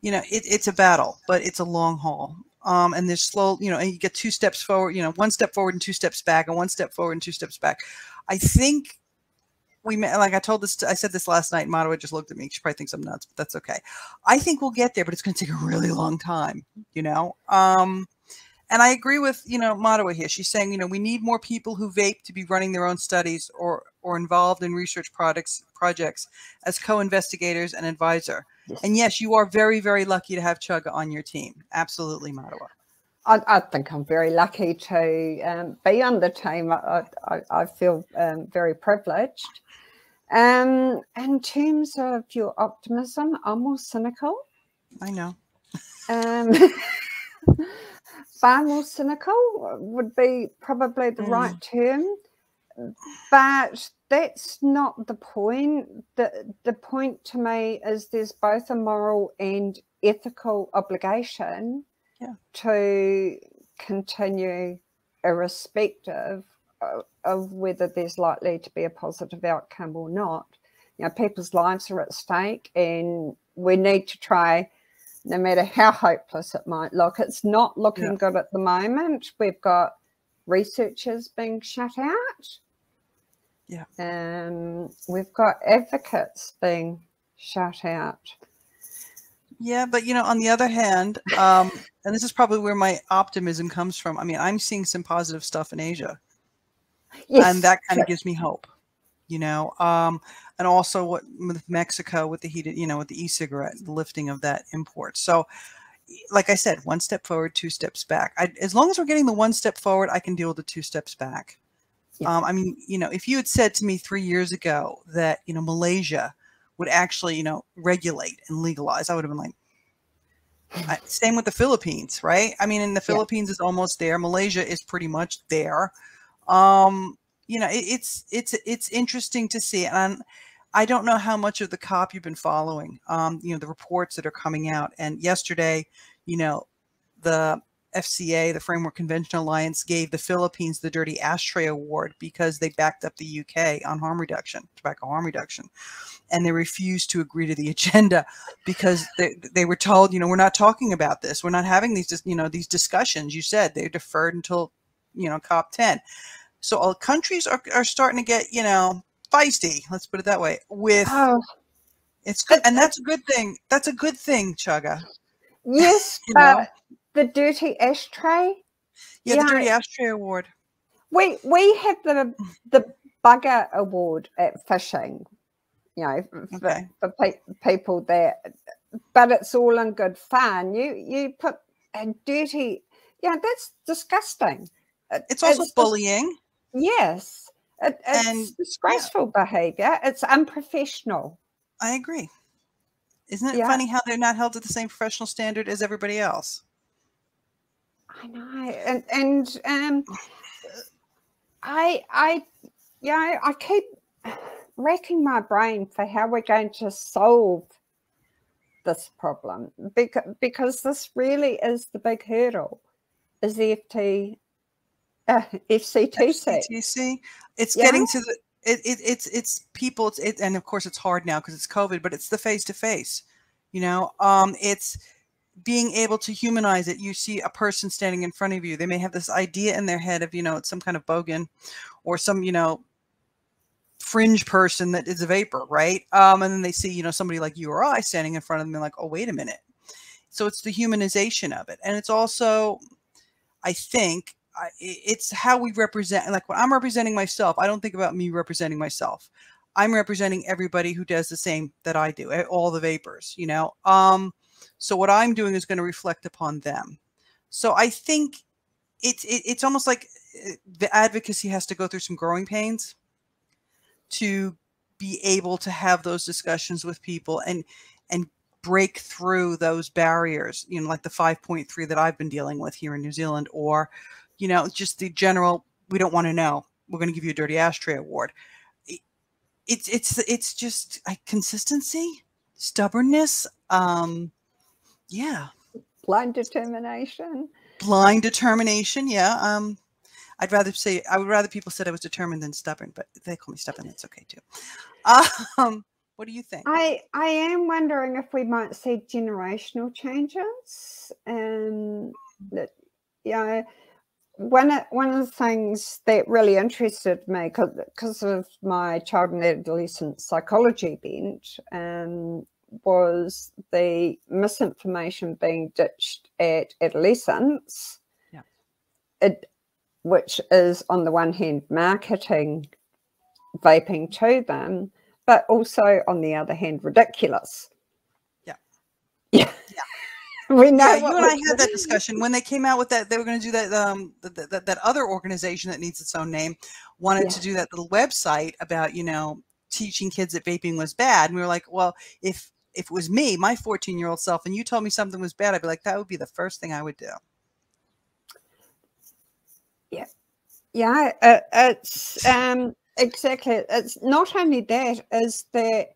You know, it, it's a battle, but it's a long haul. Um, and there's slow, you know, and you get two steps forward, you know, one step forward and two steps back, and one step forward and two steps back. I think we met, like I told this, I said this last night. Marewa just looked at me. She probably thinks I'm nuts, but that's okay. I think we'll get there, but it's going to take a really long time. You know. Um, and I agree with, you know, Marewa here. She's saying, you know, we need more people who vape to be running their own studies or or involved in research products projects as co-investigators and advisor. Yes. And yes, you are very, very lucky to have Chugga on your team. Absolutely, Marewa. I, I, think I'm very lucky to um, be on the team. I, I, I feel um, very privileged. Um, in terms of your optimism, I'm more cynical. I know. Far more cynical would be probably the mm. right term, but that's not the point. The the point to me is there's both a moral and ethical obligation yeah. to continue irrespective of, of whether there's likely to be a positive outcome or not. You know, people's lives are at stake, and we need to try, no matter how hopeless it might look. It's not looking yeah. good at the moment. We've got researchers being shut out. Yeah. Um, we've got advocates being shut out. Yeah, but you know, on the other hand, um, and this is probably where my optimism comes from. I mean, I'm seeing some positive stuff in Asia, yes. and that kind of gives me hope. You know, um, and also what with Mexico with the heated, you know, with the e-cigarette, the lifting of that import. So, like I said, one step forward, two steps back. I, as long as we're getting the one step forward, I can deal with the two steps back. Yeah. Um, I mean, you know, if you had said to me three years ago that you know Malaysia would actually, you know, regulate and legalize, I would have been like, same with the Philippines, right? I mean, in the Philippines yeah. is almost there. Malaysia is pretty much there. Um, you know, it, it's it's it's interesting to see, and I don't know how much of the COP you've been following. Um, you know, the reports that are coming out, and yesterday, you know, the FCA, the Framework Convention Alliance, gave the Philippines the Dirty Ashtray Award because they backed up the UK on harm reduction, tobacco harm reduction. And they refused to agree to the agenda because they, they were told, you know, we're not talking about this. We're not having these, you know, these discussions. You said they deferred until, you know, COP10. So all countries are, are starting to get, you know, feisty, let's put it that way, with oh. it's good. And that's a good thing. That's a good thing, Chugga. Yes, but the dirty ashtray. Yeah, yeah, the dirty ashtray award. We we have the the bugger award at fishing. You know, for, okay. for pe- people that, but it's all in good fun. You you put a dirty. Yeah, that's disgusting. It's also it's bullying. Yes, it, it's and, disgraceful yeah. behavior. It's unprofessional. I agree. Isn't it yeah. funny how they're not held to the same professional standard as everybody else? I know, and and um, I I yeah, I keep racking my brain for how we're going to solve this problem because because this really is the big hurdle is the FT uh, FCTC. FCTC. It's yeah. getting to the it, it it's it's people it's it, and of course it's hard now because it's COVID, but it's the face to face. You know, um, it's being able to humanize it you see a person standing in front of you they may have this idea in their head of you know it's some kind of bogan or some you know fringe person that is a vaper right um, and then they see you know somebody like you or i standing in front of them and like oh wait a minute so it's the humanization of it and it's also i think it's how we represent like when i'm representing myself i don't think about me representing myself i'm representing everybody who does the same that i do eh, all the vapers you know um so what I'm doing is going to reflect upon them. So I think it's it, it's almost like eh, the advocacy has to go through some growing pains to be able to have those discussions with people and and break through those barriers, you know, like the 5.3 that I've been dealing with here in New Zealand, or, you know, just the general, we don't want to know. We're going to give you a dirty ashtray award. It's it's it's just like consistency, stubbornness, um, yeah. Blind determination. Blind determination. Yeah. Um, I'd rather say I would rather people said I was determined than stubborn, but they call me stubborn, that's okay too. Um, what do you think? I I am wondering if we might see generational changes, and that you know, one of, one of the things that really interested me because of my child and adolescent psychology bent, um, was the misinformation being ditched at adolescents, yeah. it, which is on the one hand marketing vaping to them, but also on the other hand ridiculous. Yeah. Yeah. We know. Yeah, you and I had that discussion when they came out with that. They were going to do that. Um, that, that, that other organization that needs its own name wanted yeah. to do that little website about you know teaching kids that vaping was bad. And we were like, well, if if it was me, my 14 year old self, and you told me something was bad, I'd be like, that would be the first thing I would do. Yeah, yeah, uh, it's um, exactly. It's not only that is that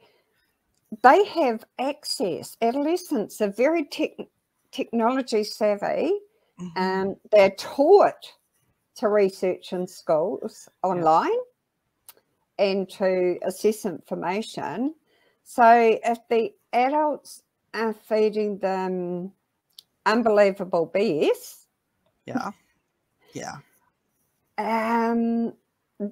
they have access. Adolescents are very tech, technology savvy. Mm-hmm. Um, they're taught to research in schools online yeah. and to assess information. So if the adults are feeding them unbelievable BS, yeah, yeah, um,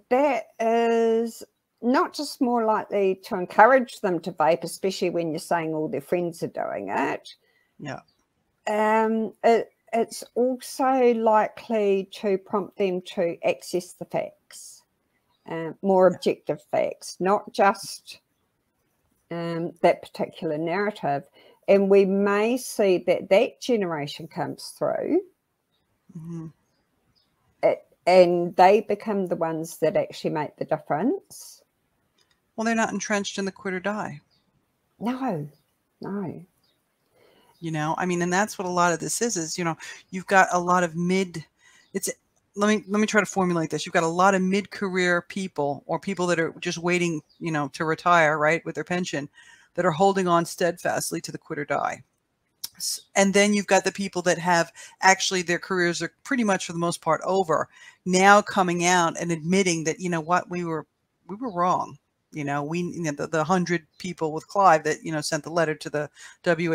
that is not just more likely to encourage them to vape, especially when you're saying all their friends are doing it. Yeah. Um, it, it's also likely to prompt them to access the facts, uh, more objective facts, not just um, that particular narrative. And we may see that that generation comes through. Mm-hmm. It, and they become the ones that actually make the difference. Well, they're not entrenched in the quit or die. No, no you know i mean and that's what a lot of this is is you know you've got a lot of mid it's let me let me try to formulate this. You've got a lot of mid-career people or people that are just waiting you know to retire right with their pension that are holding on steadfastly to the quit or die. And then you've got the people that have actually their careers are pretty much for the most part over now coming out and admitting that you know what we were we were wrong. You know we you know, the, the 100 people with clive that you know sent the letter to the who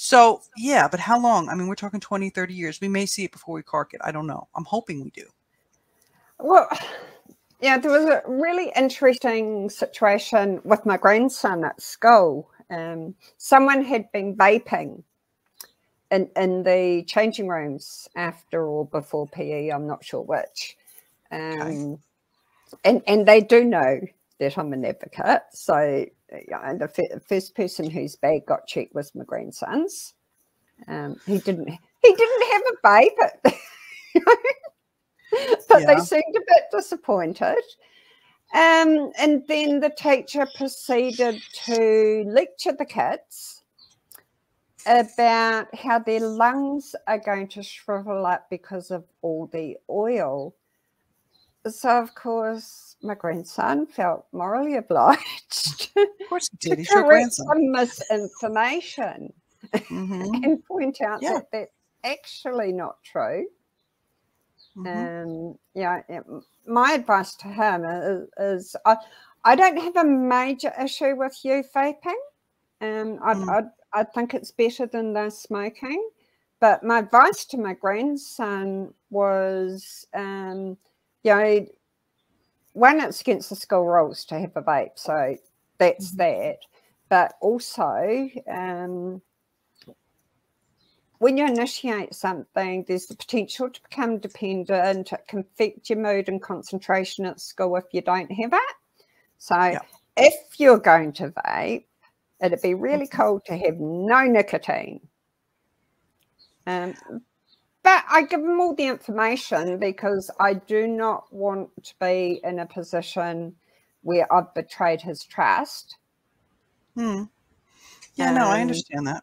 so, yeah, but how long? I mean, we're talking 20, 30 years. We may see it before we cork it. I don't know. I'm hoping we do. Well, yeah, there was a really interesting situation with my grandson at school. Um, someone had been vaping in, in the changing rooms after or before PE, I'm not sure which. Um, okay. and, and they do know that I'm an advocate. So yeah, the f- first person whose bag got checked was my grandson's. Um, he didn't he didn't have a babe, but, but yeah. they seemed a bit disappointed. Um, and then the teacher proceeded to lecture the kids about how their lungs are going to shrivel up because of all the oil. So, of course, my grandson felt morally obliged. Of course, he did. He's your grandson. Some misinformation mm-hmm. and point out yeah. that that's actually not true. Mm-hmm. Um, yeah, my advice to him is, is I, I don't have a major issue with you vaping. Um, I, mm. I, I think it's better than the smoking. But my advice to my grandson was, um, you know, one, it's against the school rules to have a vape, so that's mm-hmm. that. But also, um, when you initiate something, there's the potential to become dependent. It can affect your mood and concentration at school if you don't have it. So, yeah. if you're going to vape, it'd be really mm-hmm. cool to have no nicotine. Um, but I give them all the information because I do not want to be in a position where I've betrayed his trust. Hmm. Yeah, um, no, I understand that.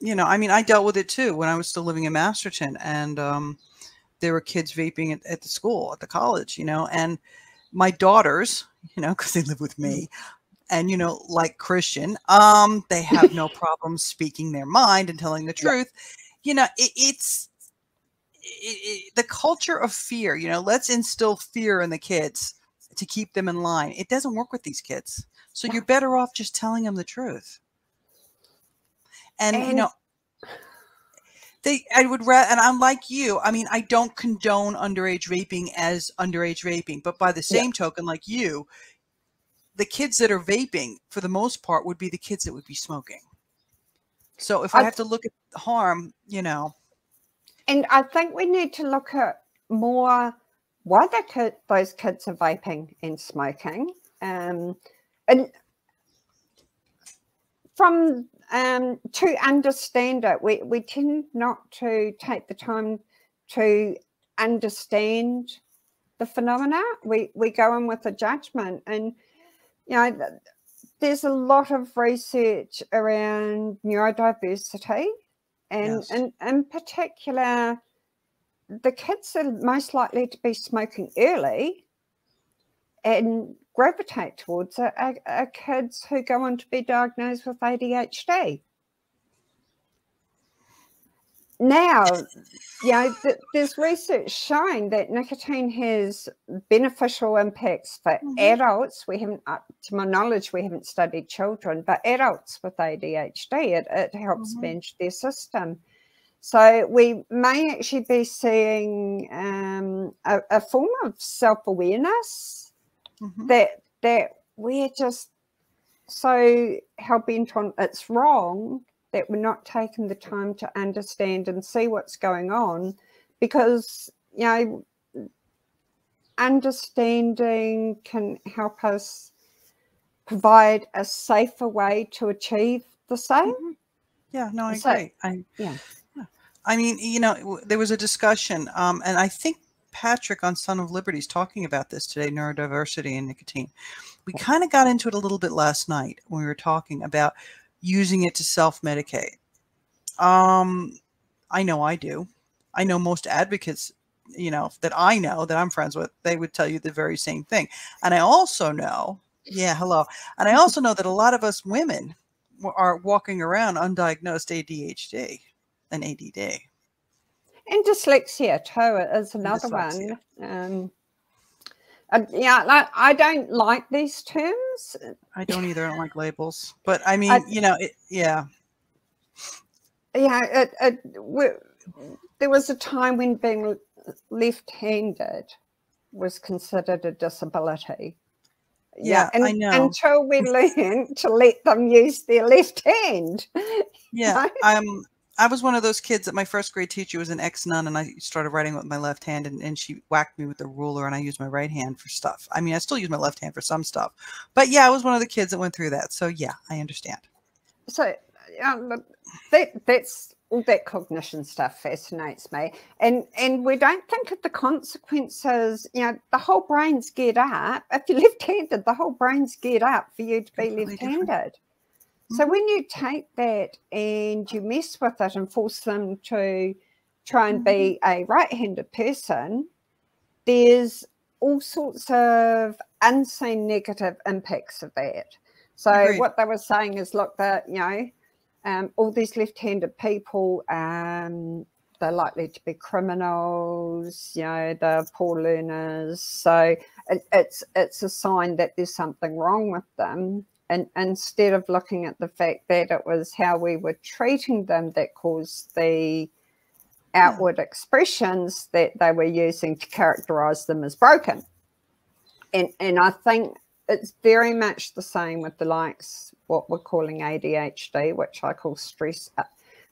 You know, I mean, I dealt with it too when I was still living in Masterton, and um, there were kids vaping at, at the school, at the college, you know, and my daughters, you know, because they live with me, and you know, like Christian, um, they have no problem speaking their mind and telling the truth. Yeah. You know, it, it's it, it, the culture of fear, you know, let's instill fear in the kids to keep them in line. It doesn't work with these kids. So you're better off just telling them the truth. And, and you know, they I would rather and I'm like you. I mean, I don't condone underage vaping as underage vaping, but by the same yeah. token, like you, the kids that are vaping for the most part would be the kids that would be smoking. So if I, I have to look at harm, you know, and I think we need to look at more why the kid, those kids are vaping and smoking. Um, and from um, to understand it, we, we tend not to take the time to understand the phenomena. We we go in with a judgment, and you know, there's a lot of research around neurodiversity, and Yes. in, in particular, the kids are most likely to be smoking early and gravitate towards it are, are kids who go on to be diagnosed with ADHD. Now, you know, th- there's research showing that nicotine has beneficial impacts for Mhm. adults. We haven't, uh, to my knowledge, we haven't studied children, but adults with ADHD, it, it helps Mhm. manage their system. So we may actually be seeing um, a, a form of self-awareness Mhm. that that we're just so hell bent on it's wrong that we're not taking the time to understand and see what's going on because you know understanding can help us provide a safer way to achieve the same Mhm. Yeah, no, I So- agree. I yeah. yeah. I mean, you know, there was a discussion, um, and I think Patrick on Son of Liberty is talking about this today, neurodiversity and nicotine. We kind of got into it a little bit last night when we were talking about using it to self-medicate. Um, I know I do. I know most advocates, you know, that I know that I'm friends with, they would tell you the very same thing. And I also know, yeah, hello. And I also know that a lot of us women are walking around undiagnosed ADHD and ADD. and dyslexia too is another dyslexia. one um and yeah like i don't like these terms I don't either. I don't like labels, but I mean, I- you know, it, yeah, yeah, it, it, we- there was a time when being left-handed was considered a disability. Yeah, and, I know. Until we learned to let them use their left hand. yeah. Right? I'm. I was one of those kids that my first grade teacher was an ex nun, and I started writing with my left hand, and, and she whacked me with a ruler, and I used my right hand for stuff. I mean, I still use my left hand for some stuff, but yeah, I was one of the kids that went through that. So yeah, I understand. So um, that that's all that cognition stuff fascinates me, and and we don't think of the consequences. You know, the whole brain's geared up. If you're left-handed, the whole brain's geared up for you to be different. So when you take that and you mess with it and force them to try and be a right-handed person, there's all sorts of unseen negative impacts of that. So Agreed. what they were saying is, look, that you know, um, all these left-handed people, um, they're likely to be criminals. You know, they're poor learners. So it, it's it's a sign that there's something wrong with them. And instead of looking at the fact that it was how we were treating them that caused the outward expressions that they were using to characterize them as broken. And and I think it's very much the same with the likes what we're calling ADHD, which I call stress uh,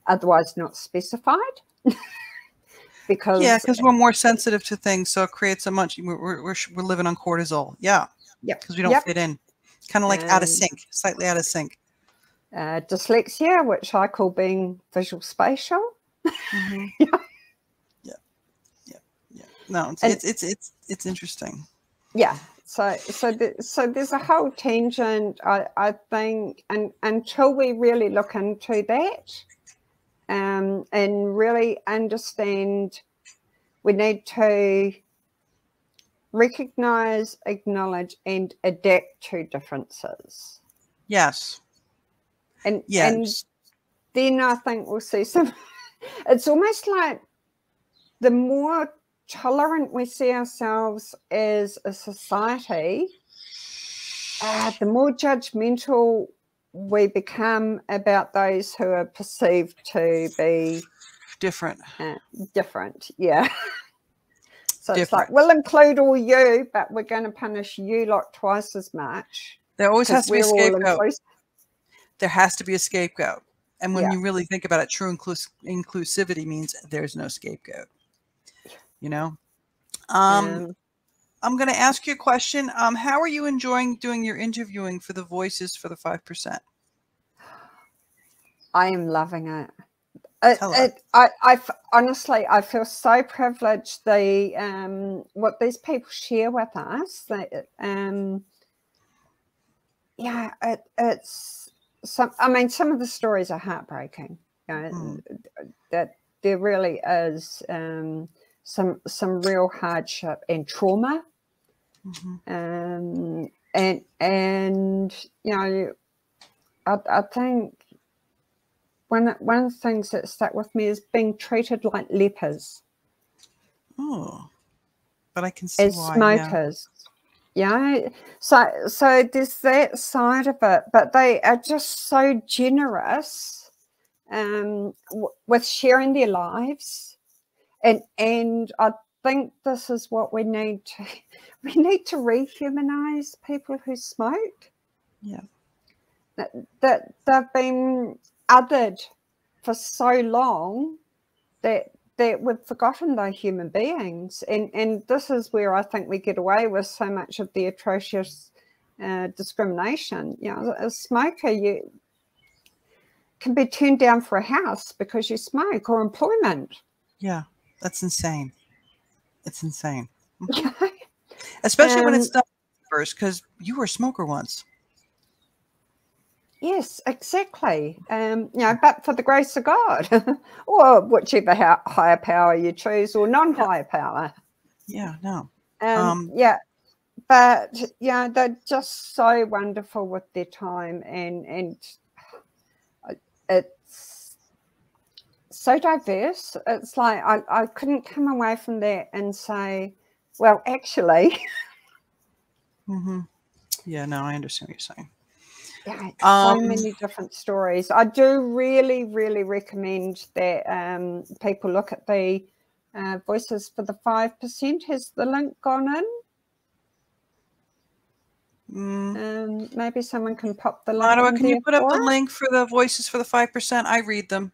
otherwise not specified. because Yeah, because we're more sensitive to things, so it creates a much. We're we're, we're, living on cortisol. Yeah, Yep. because we don't Yep. fit in. Kind of like out of Um, sync, slightly out of sync. uh, dyslexia, which I call being visual spatial. Mhm. Yeah. Yeah, yeah, yeah. No, it's And- it's it's it's, it's interesting. yeah so so the, so there's a whole tangent i i think and until we really look into that um and really understand we need to recognize acknowledge and adapt to differences Yes. and and Yes. then I think we'll see some. It's almost like the more tolerant we see ourselves as a society, uh, the more judgmental we become about those who are perceived to be Different. uh, different. Yeah. So it's like we'll include all you, but we're going to punish you lot twice as much. There always has to be a scapegoat. There has to be a scapegoat. And when Yeah. you really think about it, true inclus- inclusivity means there's no scapegoat. You know? Um, Um, I'm going to ask you a question. Um, how are you enjoying doing your interviewing for the voices for the 5%? I am loving it. It, it I, I honestly, I feel so privileged. The um, what these people share with us, that um, yeah, it, it's some. I mean, some of the stories are heartbreaking. You know, mm. That there really is um, some some real hardship and trauma, mm-hmm. um, and and you know, I, I think one one of the things that stuck with me is being treated like lepers. Oh, but I can see as why, smokers. Yeah. yeah. So so there's that side of it, but they are just so generous um, w- with sharing their lives, and and I think this is what we need to we need to rehumanize people who smoke. Yeah. That, that they've been othered for so long that that we've forgotten they're human beings. And and this is where I think we get away with so much of the atrocious uh, discrimination. You know, a smoker you can be turned down for a house because you smoke or employment. Yeah, that's insane. It's insane. Especially um, when it's not first, because you were a smoker once. Yes, exactly. Um, you know, but for the grace of God, or whichever higher power you choose, or non-higher power. Yeah, no. Um, um, yeah, but yeah, they're just so wonderful with their time, and and it's so diverse. It's like I, I couldn't come away from that and say, well, actually. mm-hmm. Yeah, no, I understand what you're saying. Yeah, um, so many different stories. I do really, really recommend that um, people look at the uh, Voices for the 5%. Has the link gone in? Mm. Um, maybe someone can pop the link. Ottawa, can you put up the link for the Voices for the 5%? I read them.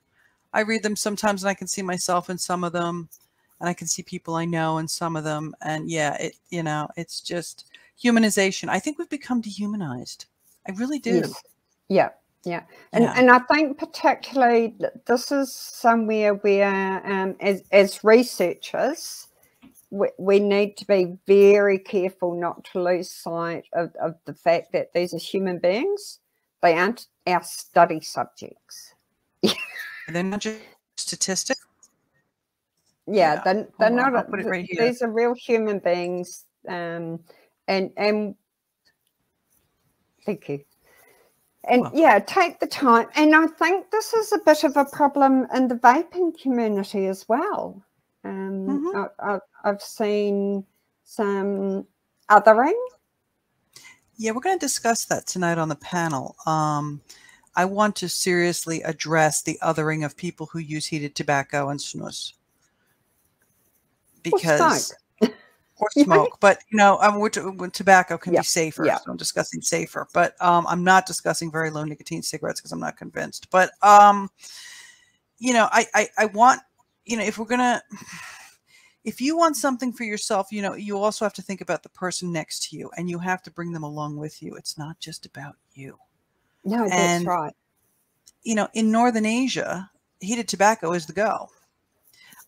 I read them sometimes and I can see myself in some of them and I can see people I know in some of them. And yeah, it, you know, it's just humanization. I think we've become dehumanized. I really do. Yes. Yeah. Yeah. And, yeah. and I think particularly this is somewhere where, um, as, as researchers, we, we need to be very careful not to lose sight of, of the fact that these are human beings. They aren't our study subjects. they're not just statistics. Yeah, yeah. they're, they're not. Right. These are real human beings, um, and and Thank you. And well, yeah, take the time. And I think this is a bit of a problem in the vaping community as well. Um, mm-hmm. I, have seen some othering. Yeah, we're going to discuss that tonight on the panel. Um, I want to seriously address the othering of people who use heated tobacco and snus because or smoke. but you know, I mean, tobacco can yeah. be safer. Yeah. So I'm discussing safer, but um, I'm not discussing very low nicotine cigarettes because I'm not convinced. But um, you know, I, I I want you know if we're gonna if you want something for yourself, you know, you also have to think about the person next to you, and you have to bring them along with you. It's not just about you. No, that's right. You know, in Northern Asia, heated tobacco is the go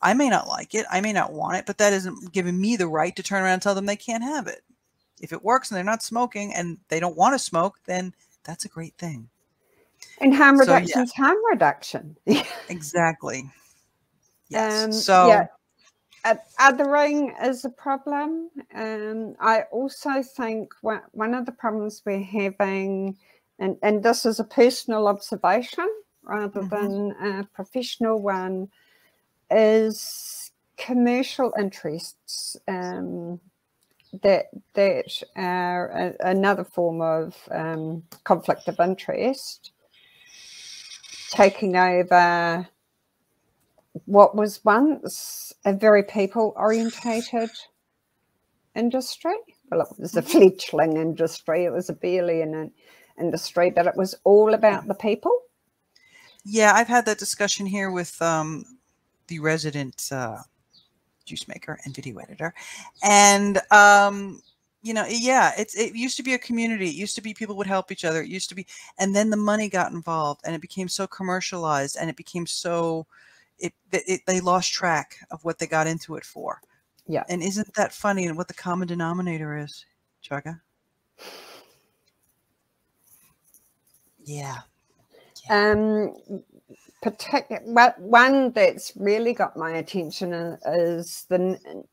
I may not like it. I may not want it, but that isn't giving me the right to turn around and tell them they can't have it. If it works and they're not smoking and they don't want to smoke, then that's a great thing. And harm reduction so, yeah. is harm reduction. exactly. Yes. Um, so yeah. Othering is a problem. Um, I also think one of the problems we're having, and, and this is a personal observation rather mm-hmm. than a professional one, is commercial interests um, that that are a, another form of um, conflict of interest taking over what was once a very people orientated industry. Well, it was a fledgling industry, it was a barely an industry, but it was all about the people. Yeah, I've had that discussion here with um, the resident uh, juice maker and video editor. And, um, you know, yeah, it's, it used to be a community. It used to be people would help each other. It used to be, and then the money got involved and it became so commercialized and it became so, it, it they lost track of what they got into it for. Yeah. And isn't that funny and what the common denominator is, Chaga? Yeah. Um, particular one that's really got my attention is the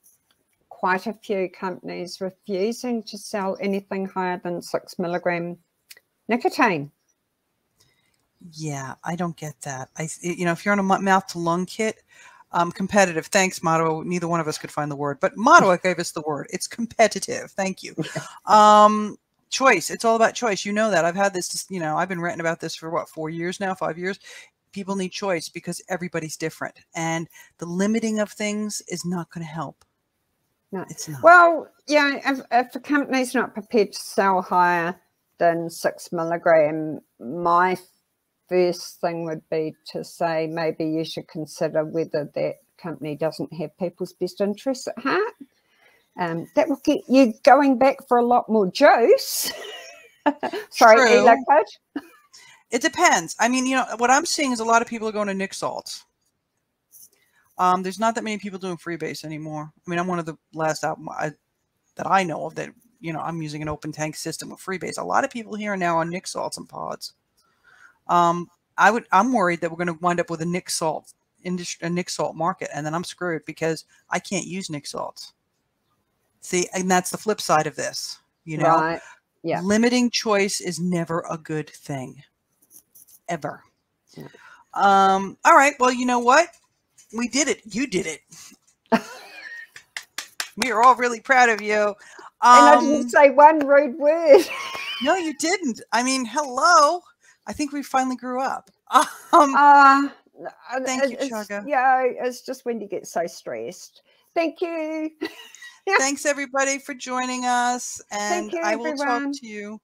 quite a few companies refusing to sell anything higher than six milligram nicotine. Yeah, I don't get that. I, you know, if you're on a mouth to lung kit, um, competitive. Thanks, Motto. Neither one of us could find the word, but Motto gave us the word. It's competitive. Thank you. Um, choice. It's all about choice. You know that. I've had this, you know, I've been ranting about this for what, four years now, five years. People need choice because everybody's different. And the limiting of things is not going to help. No, it's not. Well, yeah, if, if a company's not prepared to sell higher than six milligram, my first thing would be to say maybe you should consider whether that company doesn't have people's best interests at heart. Um, that will get you going back for a lot more juice. Sorry, e-liquid. It depends. I mean, you know, what I'm seeing is a lot of people are going to Nic salts. Um, there's not that many people doing freebase anymore. I mean, I'm one of the last album I, that I know of that, you know, I'm using an open tank system with freebase. A lot of people here are now on Nic salts and pods. Um, I would, I'm worried that we're going to wind up with a Nic salt industry, a Nic salt market, and then I'm screwed because I can't use Nic salts. See, and that's the flip side of this, you know, right. yeah. limiting choice is never a good thing ever. Yeah. Um, all right. Well, you know what? We did it. You did it. we are all really proud of you. Um, and I didn't um, say one rude word. no, you didn't. I mean, hello. I think we finally grew up. Um, uh, thank you, Chaga. Yeah, it's just when you get so stressed. Thank you. Thanks everybody for joining us, and you, I will everyone. talk to you.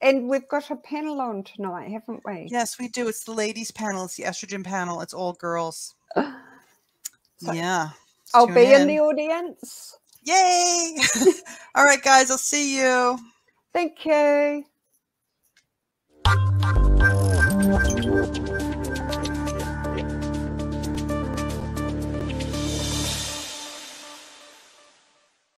And we've got a panel on tonight, haven't we? Yes, we do. It's the ladies' panel. It's the estrogen panel. It's all girls. so yeah. I'll be in. in the audience. Yay! all right, guys. I'll see you. Thank you.